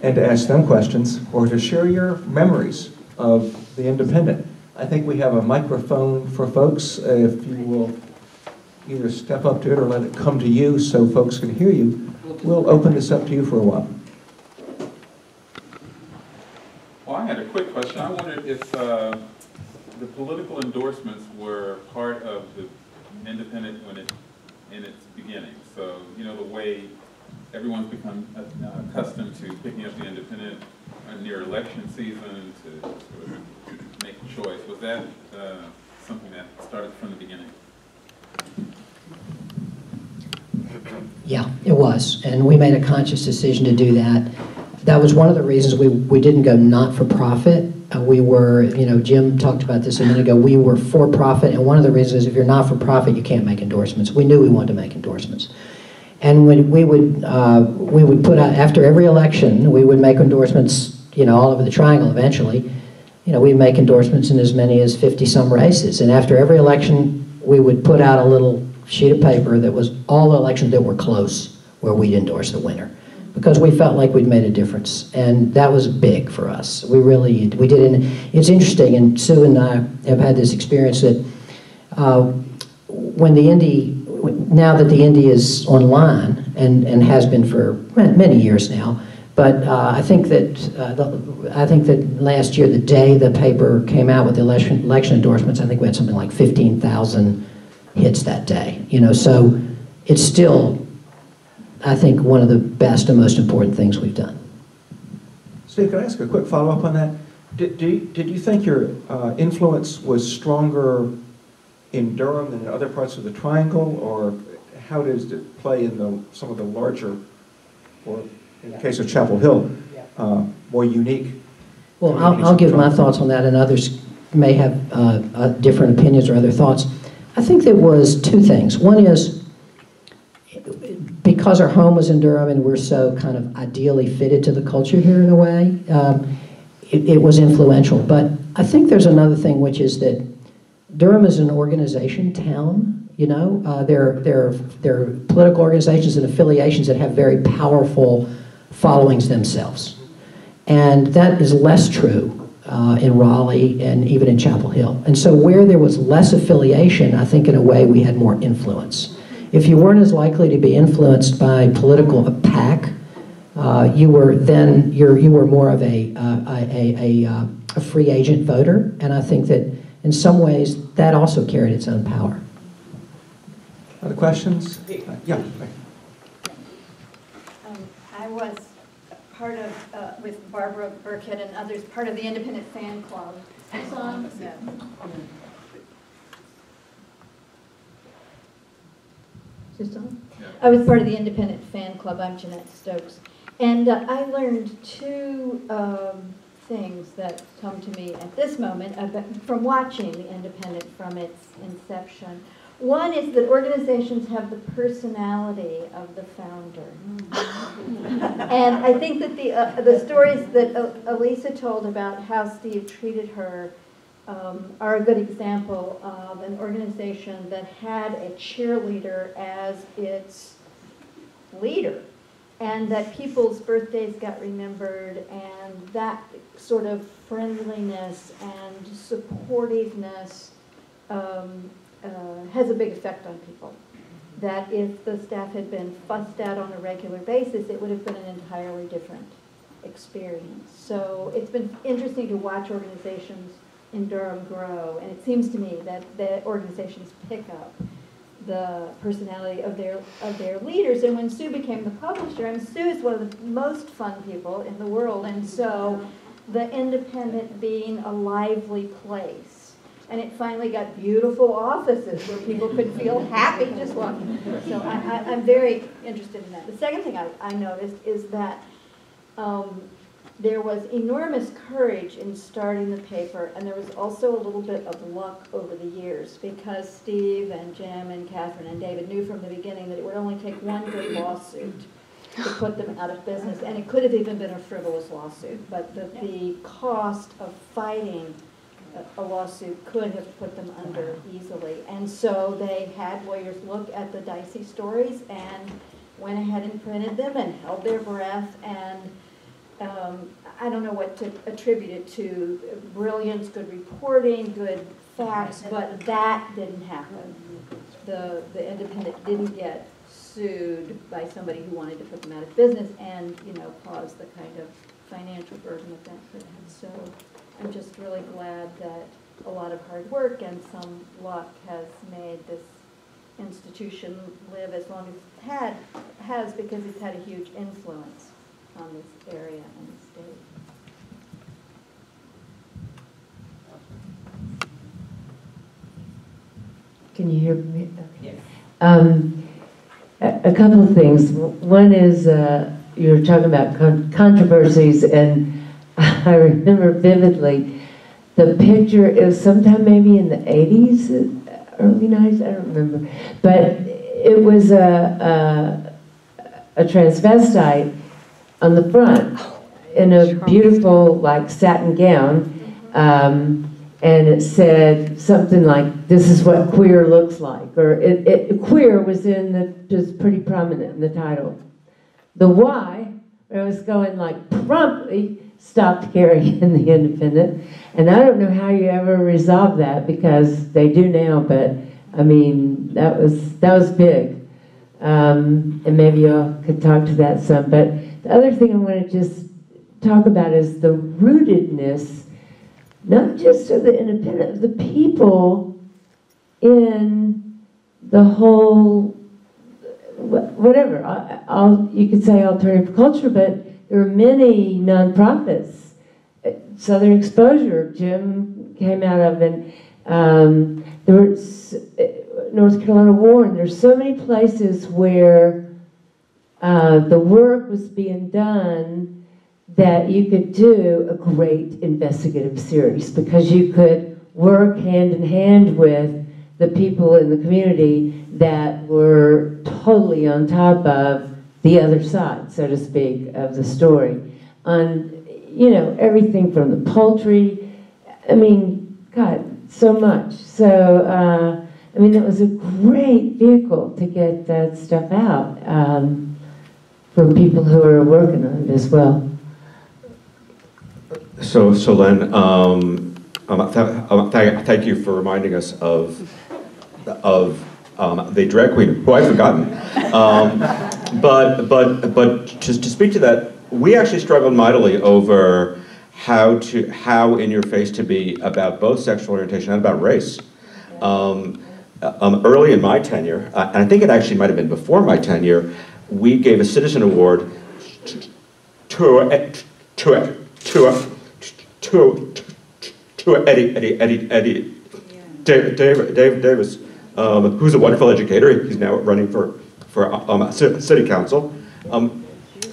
and to ask them questions or to share your memories of the Independent. I think we have a microphone for folks. Uh, If you will either step up to it or let it come to you so folks can hear you, we'll open this up to you for a while. Well, I had a quick question. I wondered if uh, the political endorsements were part of the independent when it, in its beginning. So, you know, the way everyone's become uh, accustomed to picking up the independent uh, near election season to sort of make a choice. Was that uh, something that started from the beginning? Yeah, it was, and we made a conscious decision to do that. That was one of the reasons we, we didn't go not-for-profit. Uh, we were, you know, Jim talked about this a minute ago, we were for-profit, and one of the reasons is if you're not-for-profit, you can't make endorsements. We knew we wanted to make endorsements. And when we would, uh, we would put out, after every election, we would make endorsements, you know, all over the triangle eventually. You know, we'd make endorsements in as many as 50-some races, and after every election, we would put out a little sheet of paper that was all the elections that were close, where we'd endorse the winner. Because we felt like we'd made a difference, and that was big for us. We really, we did, and it's interesting, and Sioux and I have had this experience that uh, when the Indy, now that the Indy is online, and, and has been for many years now, but uh, I think that uh, the, I think that last year, the day the paper came out with the election, election endorsements, I think we had something like 15,000 hits that day. You know, so it's still, I think, one of the best and most important things we've done. Steve, can I ask a quick follow-up on that? Did, did you- did you think your uh, influence was stronger in Durham and in other parts of the Triangle, or how does it play in the, some of the larger, or in the case of Chapel Hill, uh, more unique? Well, I'll, I'll give my thoughts on that, and others may have uh, uh, different opinions or other thoughts. I think there was two things. One is because our home was in Durham and we're so kind of ideally fitted to the culture here in a way, um, it, it was influential. But I think there's another thing, which is that Durham is an organization town. You know, uh, there, there, there are political organizations and affiliations that have very powerful followings themselves. And that is less true uh, in Raleigh and even in Chapel Hill. And so where there was less affiliation, I think in a way we had more influence. If you weren't as likely to be influenced by political PAC, uh, you were then you're, you were more of a, uh, a, a, a, uh, a free agent voter. And I think that in some ways that also carried its own power. Other questions? Uh, Yeah. Um, I was part of, uh, with Barbara Burkett and others, part of the Independent Fan Club. Um, yeah. Just on? I was part of the Independent Fan Club. I'm Jeanette Stokes. And uh, I learned two um, things that come to me at this moment from watching the Independent from its inception. One is that organizations have the personality of the founder. and I think that the, uh, the stories that uh, Alisa told about how Steve treated her um, are a good example of an organization that had a cheerleader as its leader and that people's birthdays got remembered and that sort of friendliness and supportiveness um, uh, has a big effect on people. That if the staff had been fussed at on a regular basis, it would have been an entirely different experience. So it's been interesting to watch organizations in Durham grow, and it seems to me that the organizations pick up the personality of their, of their leaders. And when Sioux became the publisher, and Sioux is one of the most fun people in the world, and so the Independent being a lively place. And it finally got beautiful offices where people could feel happy just walking. So I, I, I'm very interested in that. The second thing I, I noticed is that um, there was enormous courage in starting the paper, and there was also a little bit of luck over the years because Steve and Jim and Catherine and David knew from the beginning that it would only take one good lawsuit to put them out of business, and it could have even been a frivolous lawsuit, but the, the cost of fighting a- a lawsuit could have put them under easily. And so they had lawyers look at the dicey stories and went ahead and printed them and held their breath and um, I don't know what to attribute it to, brilliance, good reporting, good facts, but that didn't happen. The, the independent didn't get sued by somebody who wanted to put them out of business and, you know, cause the kind of financial burden that that could have. So I'm just really glad that a lot of hard work and some luck has made this institution live as long as it had, has because it's had a huge influence on this area and the state. Can you hear me? Yes. Um, a, a couple of things. One is, uh, you were talking about con- controversies, and I remember vividly the picture, it was sometime maybe in the 80s, uh, early 90s, I don't remember. But it was a, a, a transvestite on the front in a beautiful, like, satin gown. Um, and it said something like, "This is what queer looks like," or it, it, queer was in the just pretty prominent in the title. The Y, I was going like promptly stopped carrying in the Independent, and I don't know how you ever resolve that because they do now, but I mean that was that was big, um, and maybe you could talk to that some. But the other thing I want to just talk about is the rootedness not just of the independent, of the people in the whole, whatever, I'll, you could say alternative culture, but there are many nonprofits. Southern Exposure, Jim came out of, and um, there was North Carolina WARN. There's so many places where uh, the work was being done that you could do a great investigative series because you could work hand in hand with the people in the community that were totally on top of the other side, so to speak, of the story. On, you know, everything from the poultry, I mean, God, so much. So, uh, I mean, it was a great vehicle to get that stuff out um, from people who are working on it as well. So, so Len, um, um, th um, th thank you for reminding us of, of um, the drag queen, who I've forgotten. Um, but, but, but just to speak to that, we actually struggled mightily over how to, how in your face to be about both sexual orientation and about race. Um, um, early in my tenure, uh, and I think it actually might have been before my tenure, we gave a citizen award to, to, to, to, to Eddie, Eddie, Eddie, Eddie, Dave, Dave, Dave Davis, um, who's a wonderful educator. He's now running for, for um, city council. Um,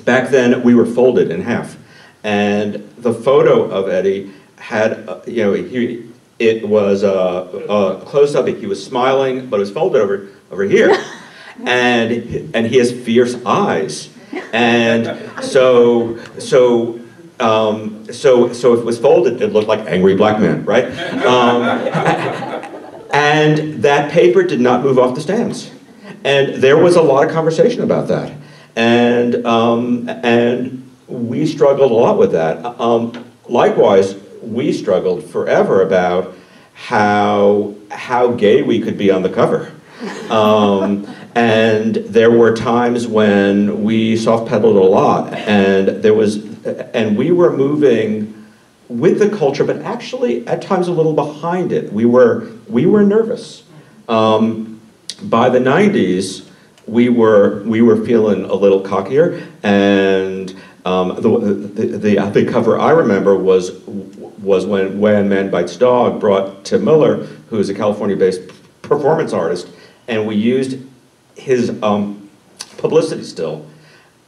back then, we were folded in half. And the photo of Eddie had, uh, you know, he, it was uh, uh, close up. He was smiling, but it was folded over, over here. and, and he has fierce eyes. And so, so um, so, so if it was folded, it looked like angry black man, right? Um, and that paper did not move off the stands. And there was a lot of conversation about that. And, um, and we struggled a lot with that. Um, likewise, we struggled forever about how, how gay we could be on the cover. Um, and there were times when we soft pedaled a lot, and there was and we were moving with the culture, but actually at times a little behind it. We were, we were nervous. Um, by the 90s, we were we were feeling a little cockier, and um, the, the, the the cover I remember was was when When Man Bites Dog brought Tim Miller, who is a California-based performance artist, and we used his um, publicity still,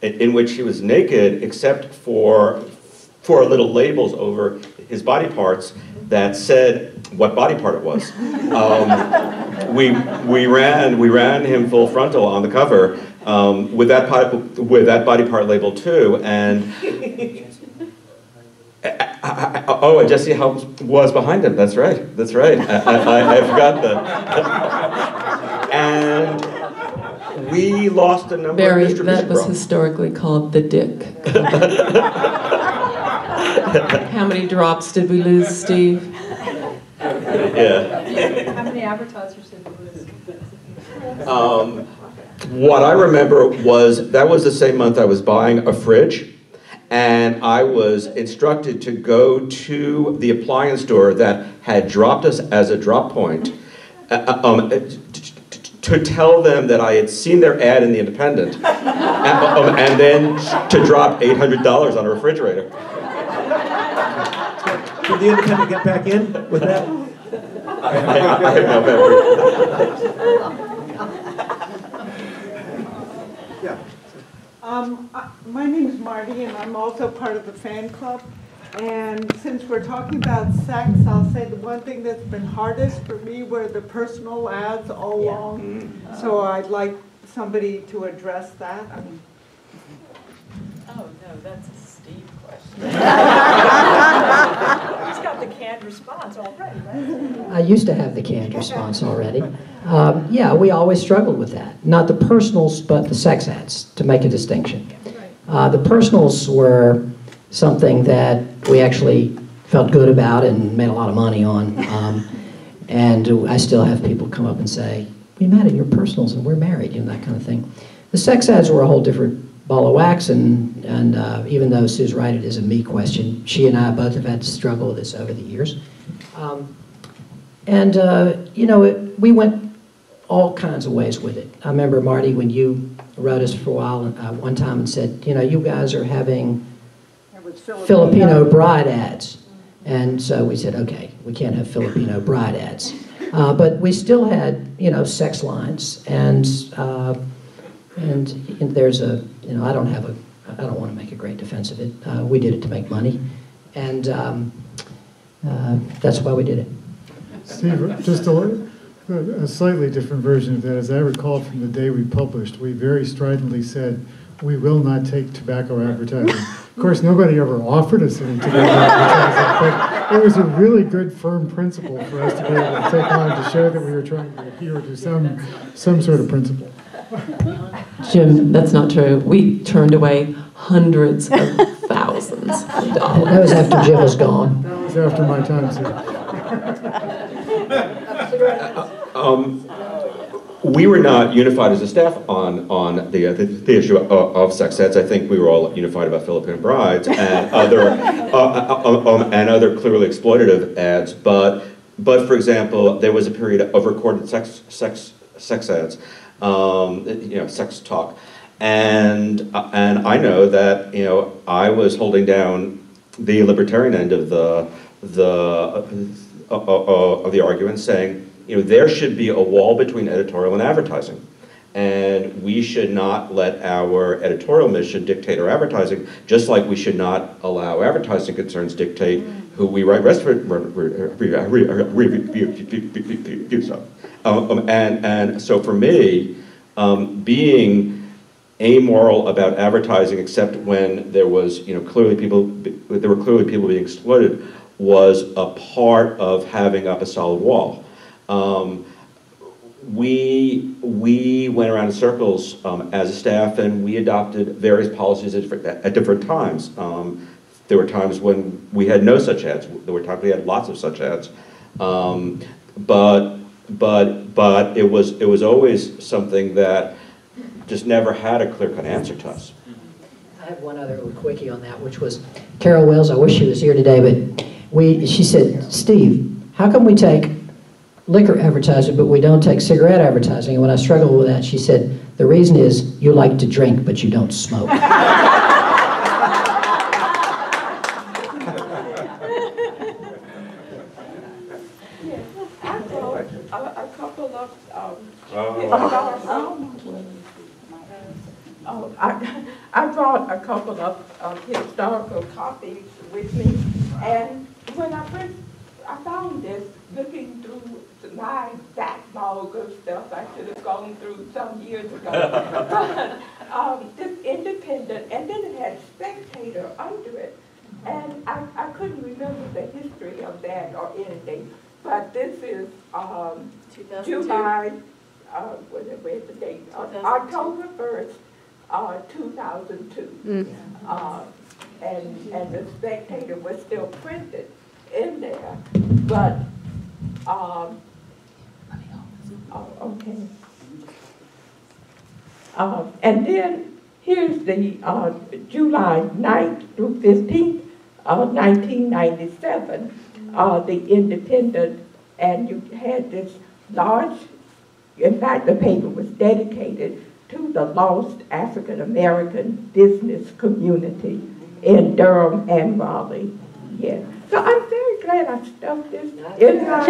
in, which he was naked except for four little labels over his body parts that said what body part it was. Um, we, we, ran, we ran him full frontal on the cover um, with, that part, with that body part label too, and I, I, I, oh, and Jesse Helms was behind him. That's right. That's right. I, I forgot the. and we lost a number Barry, of distribution that was problems. historically called the dick. How many drops did we lose, Steve? Yeah. How many advertisers did you lose? Um, what I remember was that was the same month I was buying a fridge, and I was instructed to go to the appliance store that had dropped us as a drop point. uh, um, t- t- t- to tell them that I had seen their ad in the Independent, and, um, and then to drop $800 on a refrigerator. Did the Independent get back in with that? I, I, I have no memory. Um, my name is Marty, and I'm also part of the fan club. And since we're talking about sex, I'll say the one thing that's been hardest for me were the personal ads all along. So I'd like somebody to address that. Oh, no, that's a Steve question. He's got the canned response already, right? I used to have the canned response already. Um, yeah, we always struggled with that. Not the personals, but the sex ads, to make a distinction. Uh, the personals were something that we actually felt good about and made a lot of money on. Um, and I still have people come up and say, We met in your personals and we're married, you know, that kind of thing. The sex ads were a whole different ball of wax, and, and uh, even though Sue's right, it is a me question. She and I both have had to struggle with this over the years. Um, and, uh, you know, it, we went all kinds of ways with it. I remember, Marty, when you wrote us for a while, uh, one time and said, you know, you guys are having Filipino bride ads. And so we said, okay, we can't have Filipino bride ads. Uh, but we still had, you know, sex lines. And, uh, and, and there's a, you know, I don't have a, I don't want to make a great defense of it. Uh, we did it to make money. And um, uh, that's why we did it. Steve, just a, a slightly different version of that. As I recall from the day we published, we very stridently said, we will not take tobacco advertising. Of course, nobody ever offered us any tobacco advertising, but it was a really good, firm principle for us to be able to take on to show that we were trying to adhere to some, some sort of principle. Jim, that's not true. We turned away hundreds of thousands of dollars. That was after Jim was gone. That was after my time, too. Um, we were not unified as a staff on, on the, uh, the, the issue of, of sex eds. I think we were all unified about Filipino brides and other, uh, uh, uh, um, and other clearly exploitative ads. But, but for example, there was a period of recorded sex, sex, sex ads, um, you know, sex talk. And, uh, and I know that, you know, I was holding down the libertarian end of the, the, uh, uh, of the argument saying, you know, there should be a wall between editorial and advertising. And we should not let our editorial mission dictate our advertising, just like we should not allow advertising concerns dictate who we write reviews of. Um, and, and so for me, um, being amoral about advertising, except when there was, you know, clearly people, there were clearly people being exploited, was a part of having up a solid wall. Um, we, we went around in circles um, as a staff and we adopted various policies at different, at different times. Um, there were times when we had no such ads. There were times we had lots of such ads. Um, but, but, but it was, it was always something that just never had a clear-cut answer to us. I have one other quickie on that, which was Carol Wells. I wish she was here today, but we, she said, Steve, how can we take liquor advertising, but we don't take cigarette advertising. And when I struggled with that, she said, the reason is you like to drink, but you don't smoke. I brought a, a couple of, um, Oh. Oh, I, I brought a couple of, of historical copies with me, and when I first, I found this, looking through my backlog of stuff I should have gone through some years ago. But, um, this independent, and then it had spectator under it, and I, I couldn't remember the history of that or anything, but this is, um, July, uh, what- where's the date? Uh, October first, uh, two thousand two. Mm. Uh, and, and the Spectator was still printed in there, but, um, oh, okay. Uh, and then here's the, uh, July 9th through 15th, uh, nineteen ninety-seven, uh, the Independent, and you had this large, in fact, the paper was dedicated to the lost African-American business community in Durham and Raleigh. Yes. So I'm very glad I stuffed this in my, in my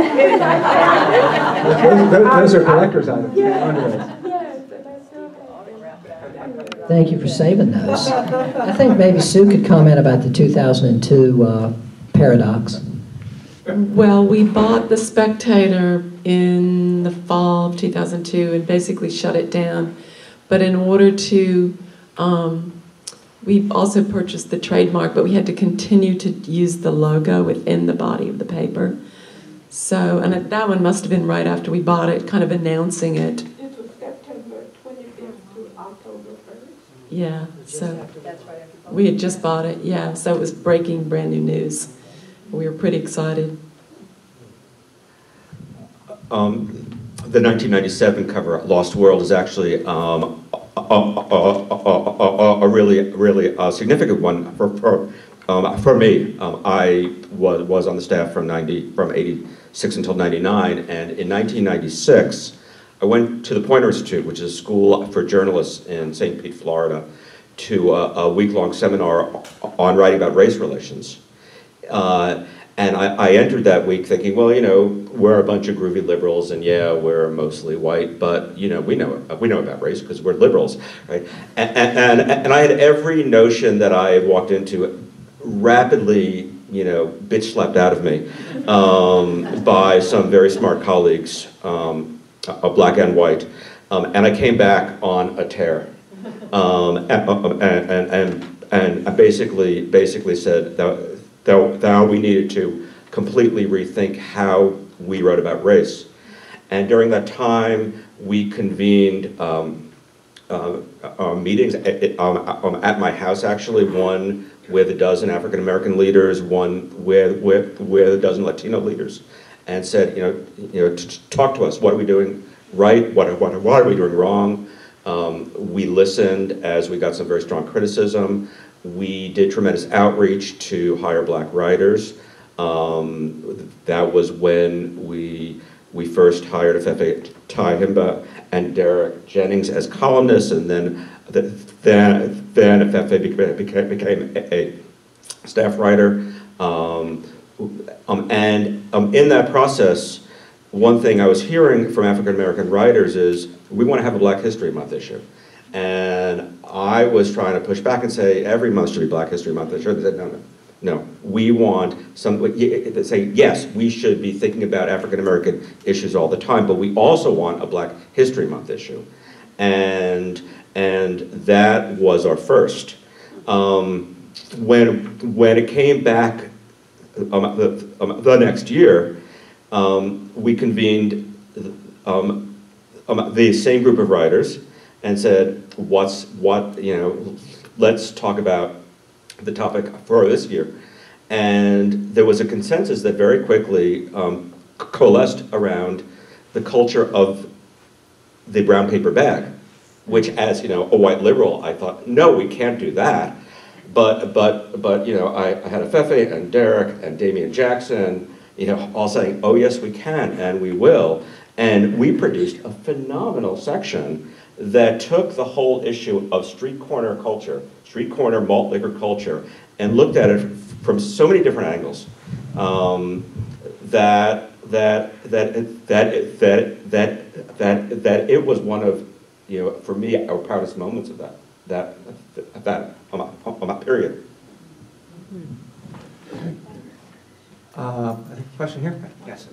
Those- those- Those are I- I- collector's items, Yes, unread. yes, and I still have them. Thank you for saving those. I think maybe Sue could comment about the 2002 uh, paradox. Well, we bought The Spectator in the fall of 2002 and basically shut it down. But in order to, um, we also purchased the trademark, but we had to continue to use the logo within the body of the paper. So, and that one must have been right after we bought it, kind of announcing it. This was September twenty-fifth to October first. Yeah, so we had just bought it, yeah, so it was breaking brand new news. We were pretty excited. Um, the 1997 cover, Lost World, is actually um, a, a, a, really, really uh, significant one for, for, um, for me. Um, I was, was on the staff from 90, from 86 until 99, and in 1996, I went to the Poynter Institute, which is a school for journalists in St. Pete, Florida, to a, a week-long seminar on writing about race relations. Uh, and I, I entered that week thinking, well, you know, we're a bunch of groovy liberals, and yeah, we're mostly white, but you know, we know we know about race because we're liberals, right? And, and and I had every notion that I walked into rapidly, you know, bitch slapped out of me um, by some very smart colleagues, um, black and white, um, and I came back on a tear, um, and, and, and and basically basically said that that, that we needed to completely rethink how we wrote about race. And during that time, we convened um, uh, uh, meetings at, um, um, at my house, actually, one with a dozen African American leaders, one with, with, with a dozen Latino leaders, and said, you know, you know, talk to us. What are we doing right? What, what, what are we doing wrong? Um, we listened as we got some very strong criticism. We did tremendous outreach to hire black writers. Um, that was when we we first hired Afefe Tahimba and Derek Jennings as columnists, and then the, then then became, became a, a staff writer. Um, um, and um, in that process, one thing I was hearing from African American writers is we want to have a Black History Month issue. And I was trying to push back and say every month should be Black History Month. They said, no, no, no. We want some, say, yes, we should be thinking about African American issues all the time, but we also want a Black History Month issue. And, and that was our first. Um, when, when it came back um, the, um, the next year, um, we convened um, um, the same group of writers and said, what's, what, you know, let's talk about the topic for this year. And there was a consensus that very quickly um, coalesced around the culture of the brown paper bag, which as, you know, a white liberal, I thought, no, we can't do that. But, but, but you know, I, I had Afefe and Derek and Damian Jackson you know, all saying, oh, yes, we can, and we will. And we produced a phenomenal section that took the whole issue of street corner culture, street corner malt liquor culture, and looked at it from so many different angles. Um, that, that, that, that, that, that, that, that it was one of, you know, for me, our proudest moments of that, that, that, period. Uh, question here? Yes.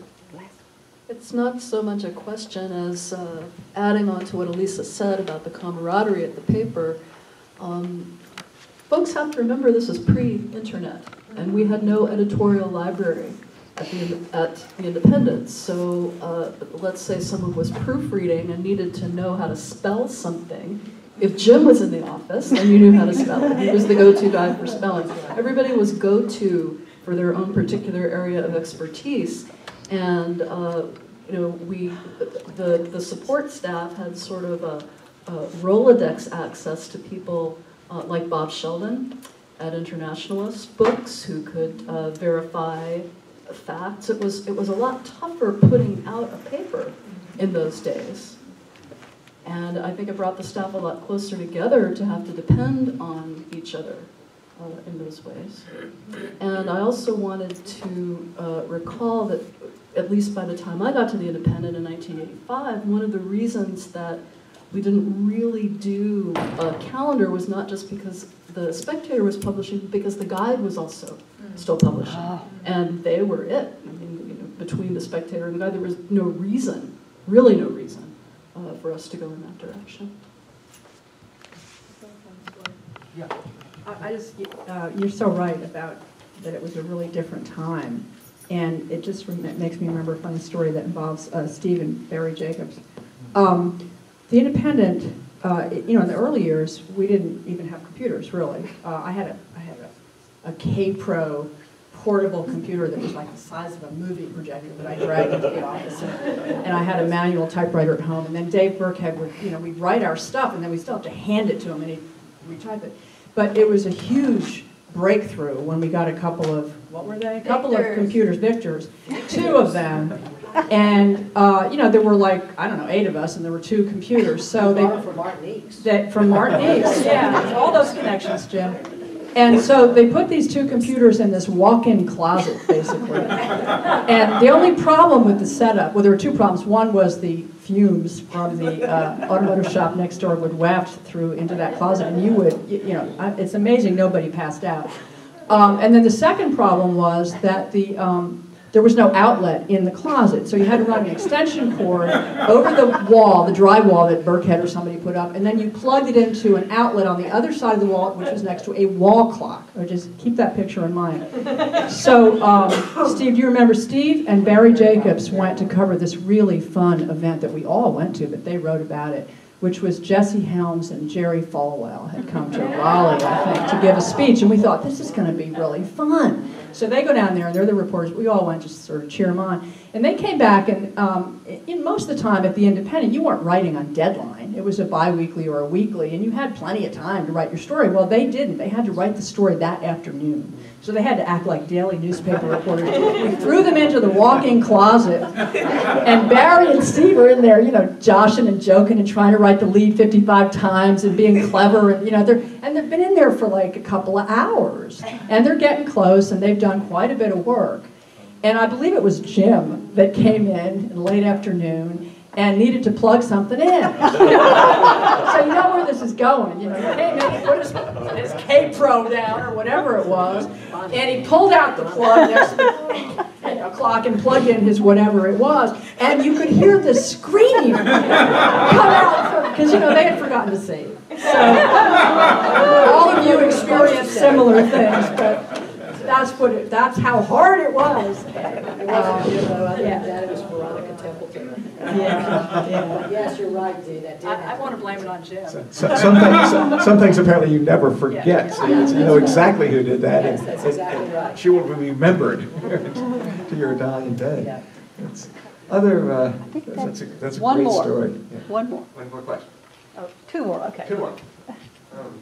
It's not so much a question as uh, adding on to what Alisa said about the camaraderie at the paper. Um, folks have to remember this is pre-internet, and we had no editorial library at the, at the Independent. So uh, let's say someone was proofreading and needed to know how to spell something. If Jim was in the office, then you knew how to spell it. He was the go-to guy for spelling. Everybody was go-to for their own particular area of expertise. And uh, you know, we, the, the support staff had sort of a, a Rolodex access to people uh, like Bob Sheldon at Internationalist Books who could uh, verify facts. It was, it was a lot tougher putting out a paper in those days. And I think it brought the staff a lot closer together to have to depend on each other uh, in those ways. And I also wanted to uh, recall that, at least by the time I got to the Independent in 1985, one of the reasons that we didn't really do a calendar was not just because the Spectator was publishing, but because the Guide was also still publishing. And they were it. I mean, you know, between the Spectator and the Guide, there was no reason, really no reason, uh, for us to go in that direction. Yeah. I just, uh, you're so right about that it was a really different time. And it just rem- makes me remember a funny story that involves uh, Barry Jacobs. Um, The Independent, uh, it- you know, in the early years, we didn't even have computers, really. Uh, I had a, I had a, a Kaypro portable computer that was like the size of a movie projector that I dragged into the office. And and I had a manual typewriter at home. And then Dave Burkhead would, you know, we'd write our stuff and then we still have to hand it to him and he'd retype it. But it was a huge breakthrough when we got a couple of, what were they? A couple of computers, Victors, two of them. And, uh, you know, there were like, I don't know, eight of us and there were two computers. So they. From Martinique. That, from Martinique, yeah, all those connections, Jim. And so they put these two computers in this walk-in closet, basically. And the only problem with the setup, well, there were two problems. One was the fumes from the uh, automotive shop next door would waft through into that closet, and you would, you you know, it's amazing nobody passed out. Um, and then the second problem was that the um, there was no outlet in the closet, so you had to run an extension cord over the wall, the drywall that Burkhead or somebody put up, and then you plugged it into an outlet on the other side of the wall, which was next to a wall clock. Or just keep that picture in mind. So, um, Steve, do you remember Steve and Barry Jacobs went to cover this really fun event that we all went to, but they wrote about it, which was Jesse Helms and Jerry Falwell had come to Raleigh, I think, to give a speech, and we thought this is going to be really fun. So they go down there, and they're the reporters. We all went to sort of cheer them on. And they came back, and um, in most of the time at the Independent, you weren't writing on deadline. It was a biweekly or a weekly, and you had plenty of time to write your story. Well, they didn't. They had to write the story that afternoon. So they had to act like daily newspaper reporters. We threw them into the walk-in closet, and Barry and Steve are in there, you know, joshing and joking and trying to write the lead 55 times and being clever, and you know, they're and they've been in there for like a couple of hours, and they're getting close, and they've done quite a bit of work. And I believe it was Jim that came in in late afternoon and needed to plug something in. so you know where this is going. You know, his, his Kaypro down or whatever it was, and he pulled out the plug next to clock and plugged in his whatever it was, and you could hear the scream come out because you know they had forgotten to save. So all of you experienced similar things, but that's what it, that's how hard it was. It wasn't you, though. I think yeah. that was Veronica Templeton. Yeah, yeah. Yes, you're right, Dee, that did I, I want to blame it on Jim. So- Some things, some things apparently you never forget. So You you know exactly who did that. Yes, and- that's and- exactly and right. She will be remembered to your dying day. Yeah. That's- Other, uh, think that's a, that's a One great more. story. Yeah. One more. One more question. Oh, two more, okay. Two more. Um,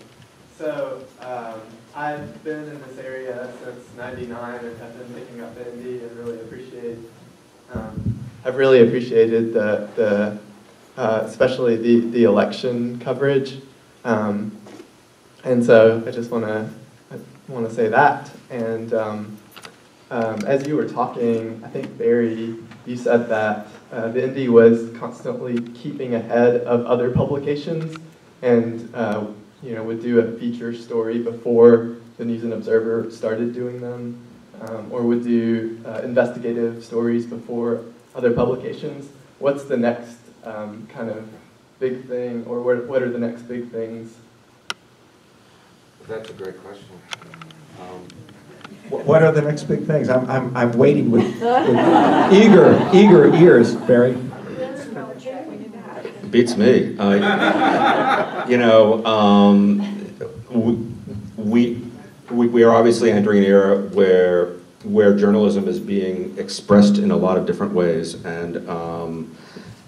So, um, I've been in this area since '99 and have been picking up Indy and really appreciate. Um, I've really appreciated the the uh, especially the the election coverage, um, and so I just want to want to say that. And um, um, as you were talking, I think Barry, you said that uh, the Indy was constantly keeping ahead of other publications, and uh, you know would do a feature story before the News and Observer started doing them, um, or would do uh, investigative stories before other publications. What's the next um, kind of big thing, or what, what are the next big things? That's a great question. Um, What are the next big things? I'm, I'm, I'm waiting with with eager, eager ears, Barry. Beats me. Uh, you know, um, we, we, we are obviously entering an era where, where journalism is being expressed in a lot of different ways. And um,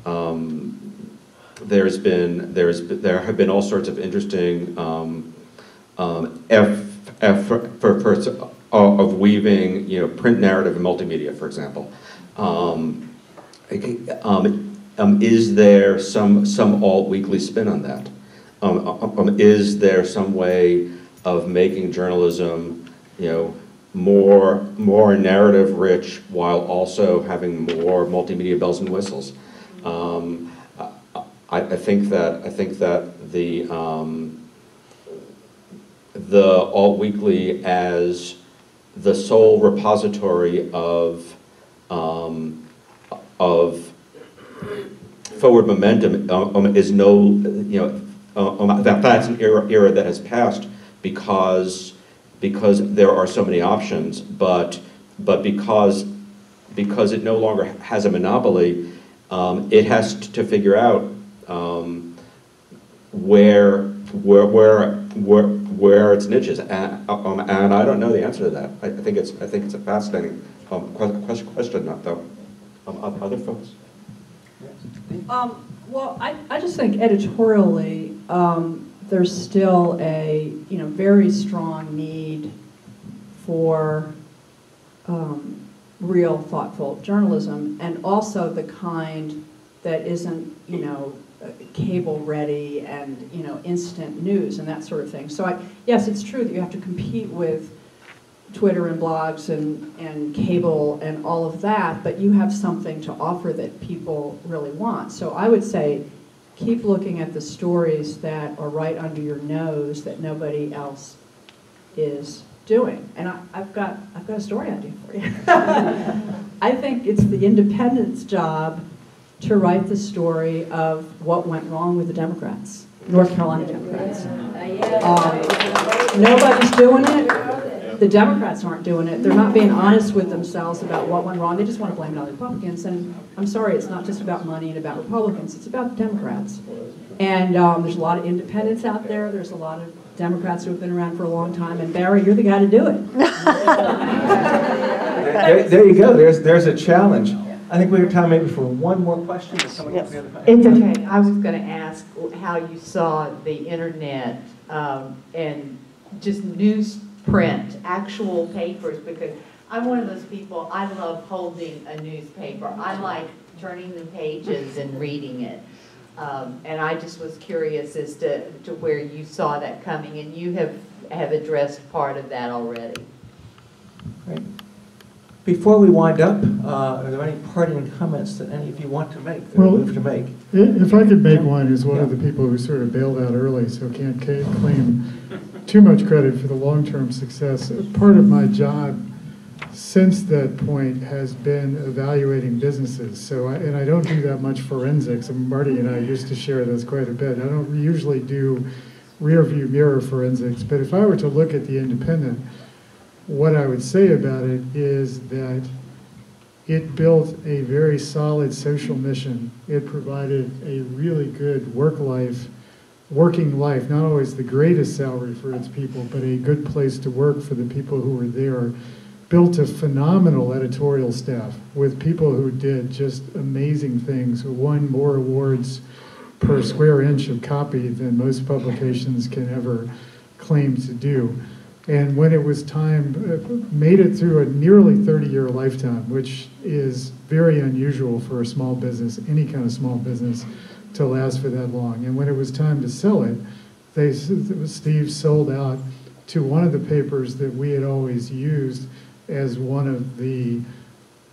um, there's been, there's, there have been all sorts of interesting um, um, eff, eff, of weaving, you know, print narrative and multimedia, for example. Um, um, um, is there some, some alt-weekly spin on that? Um, um, is there some way of making journalism, you know, more, more narrative-rich while also having more multimedia bells and whistles? Um, I, I think that, I think that the, um, the alt-weekly as the sole repository of, um, of forward momentum um, is no, you know, um, that, that's an era, era that has passed because, because there are so many options, but, but because, because it no longer has a monopoly, um, it has to figure out um, where, where, where, where, where its niche is. And, um, and I don't know the answer to that. I, think it's, I think it's a fascinating um, question, question, though. Um, other folks? Um, well, I, I just think editorially, um, there's still a, you know, very strong need for um, real, thoughtful journalism, and also the kind that isn't, you know, cable ready and, you know, instant news and that sort of thing. So I, yes, it's true that you have to compete with Twitter and blogs and, and cable and all of that, but you have something to offer that people really want. So I would say keep looking at the stories that are right under your nose that nobody else is doing. And I, have got, I've got a story idea for you. I think it's the independent's job to write the story of what went wrong with the Democrats, North Carolina Democrats. Um, nobody's doing it. The Democrats aren't doing it. They're not being honest with themselves about what went wrong. They just want to blame it on the Republicans. And I'm sorry, it's not just about money and about Republicans. It's about the Democrats. And um, there's a lot of independents out there. There's a lot of Democrats who have been around for a long time. And Barry, you're the guy to do it. There, there you go. There's, there's a challenge. I think we have time maybe for one more question. Yes. It's okay. I was going to ask how you saw the internet um, and just newsprint, actual papers, because I'm one of those people, I love holding a newspaper. I like turning the pages and reading it. Um, And I just was curious as to, to where you saw that coming, and you have, have addressed part of that already. Great. Before we wind up, uh, are there any parting comments that any of you want to make, that are Well, moved to make? If I could make one, as one of the people who sort of bailed out early, so can't claim too much credit for the long-term success. Part of my job since that point has been evaluating businesses. So, I- and I don't do that much forensics, and Marty and I used to share this quite a bit. I don't usually do rear view mirror forensics, but if I were to look at the independent, what I would say about it is that it built a very solid social mission. It provided a really good work life, working life, not always the greatest salary for its people, but a good place to work for the people who were there. Built a phenomenal editorial staff with people who did just amazing things, who won more awards per square inch of copy than most publications can ever claim to do. And when it was time, uh, made it through a nearly 30-year lifetime, which is very unusual for a small business, any kind of small business, to last for that long. And when it was time to sell it, they, Steve sold out to one of the papers that we had always used as one of the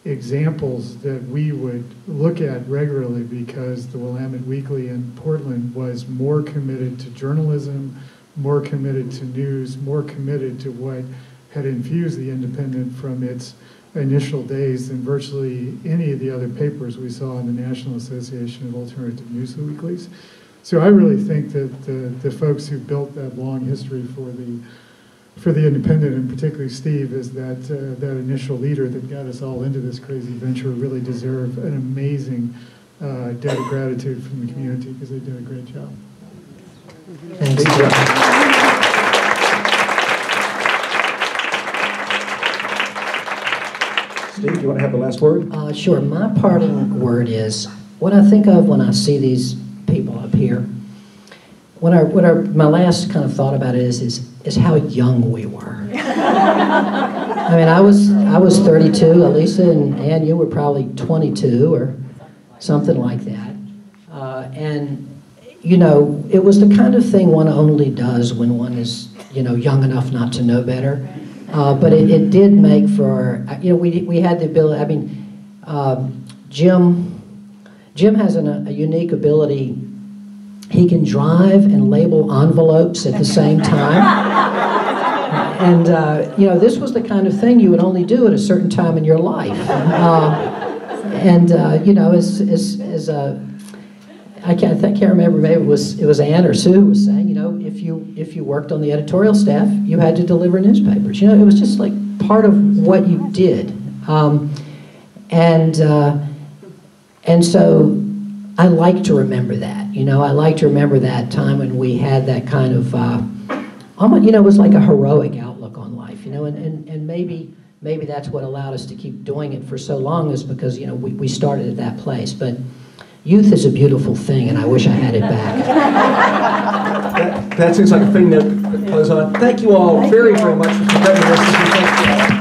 examples that we would look at regularly because the Willamette Weekly in Portland was more committed to journalism, more committed to news, more committed to what had infused the Independent from its initial days than virtually any of the other papers we saw in the National Association of Alternative News Weeklies. So I really think that the, the folks who built that long history for the for the Independent, and particularly Steve, is that uh, that initial leader that got us all into this crazy venture really deserve an amazing uh, debt of gratitude from the community because they did a great job. Steve, do you want to have the last word? Uh, sure. My parting word is what I think of when I see these people up here. What I, what I, my last kind of thought about it is, is, is how young we were. I mean, I was, I was 32. Alisa and Ann, you were probably 22 or something like that. Uh, and, you know, it was the kind of thing one only does when one is, you know, young enough not to know better. Uh, but it, it, did make for, you know, we, we had the ability, I mean, um, Jim, Jim has an, a unique ability. He can drive and label envelopes at the same time. and, uh, you know, this was the kind of thing you would only do at a certain time in your life. Uh, and, uh, you know, as, as, as a, I can't, I can't remember, maybe it was, it was Ann or Sue was saying, if you, if you worked on the editorial staff, you had to deliver newspapers. You know, it was just like part of what you did. Um, and, uh, and so I like to remember that. You know, I like to remember that time when we had that kind of, uh, almost, you know, it was like a heroic outlook on life, you know, and, and, and maybe, maybe that's what allowed us to keep doing it for so long is because, you know, we, we started at that place. But Youth is a beautiful thing, and I wish I had it back. that, that seems like a thing that close on. Thank you all very, very much for coming.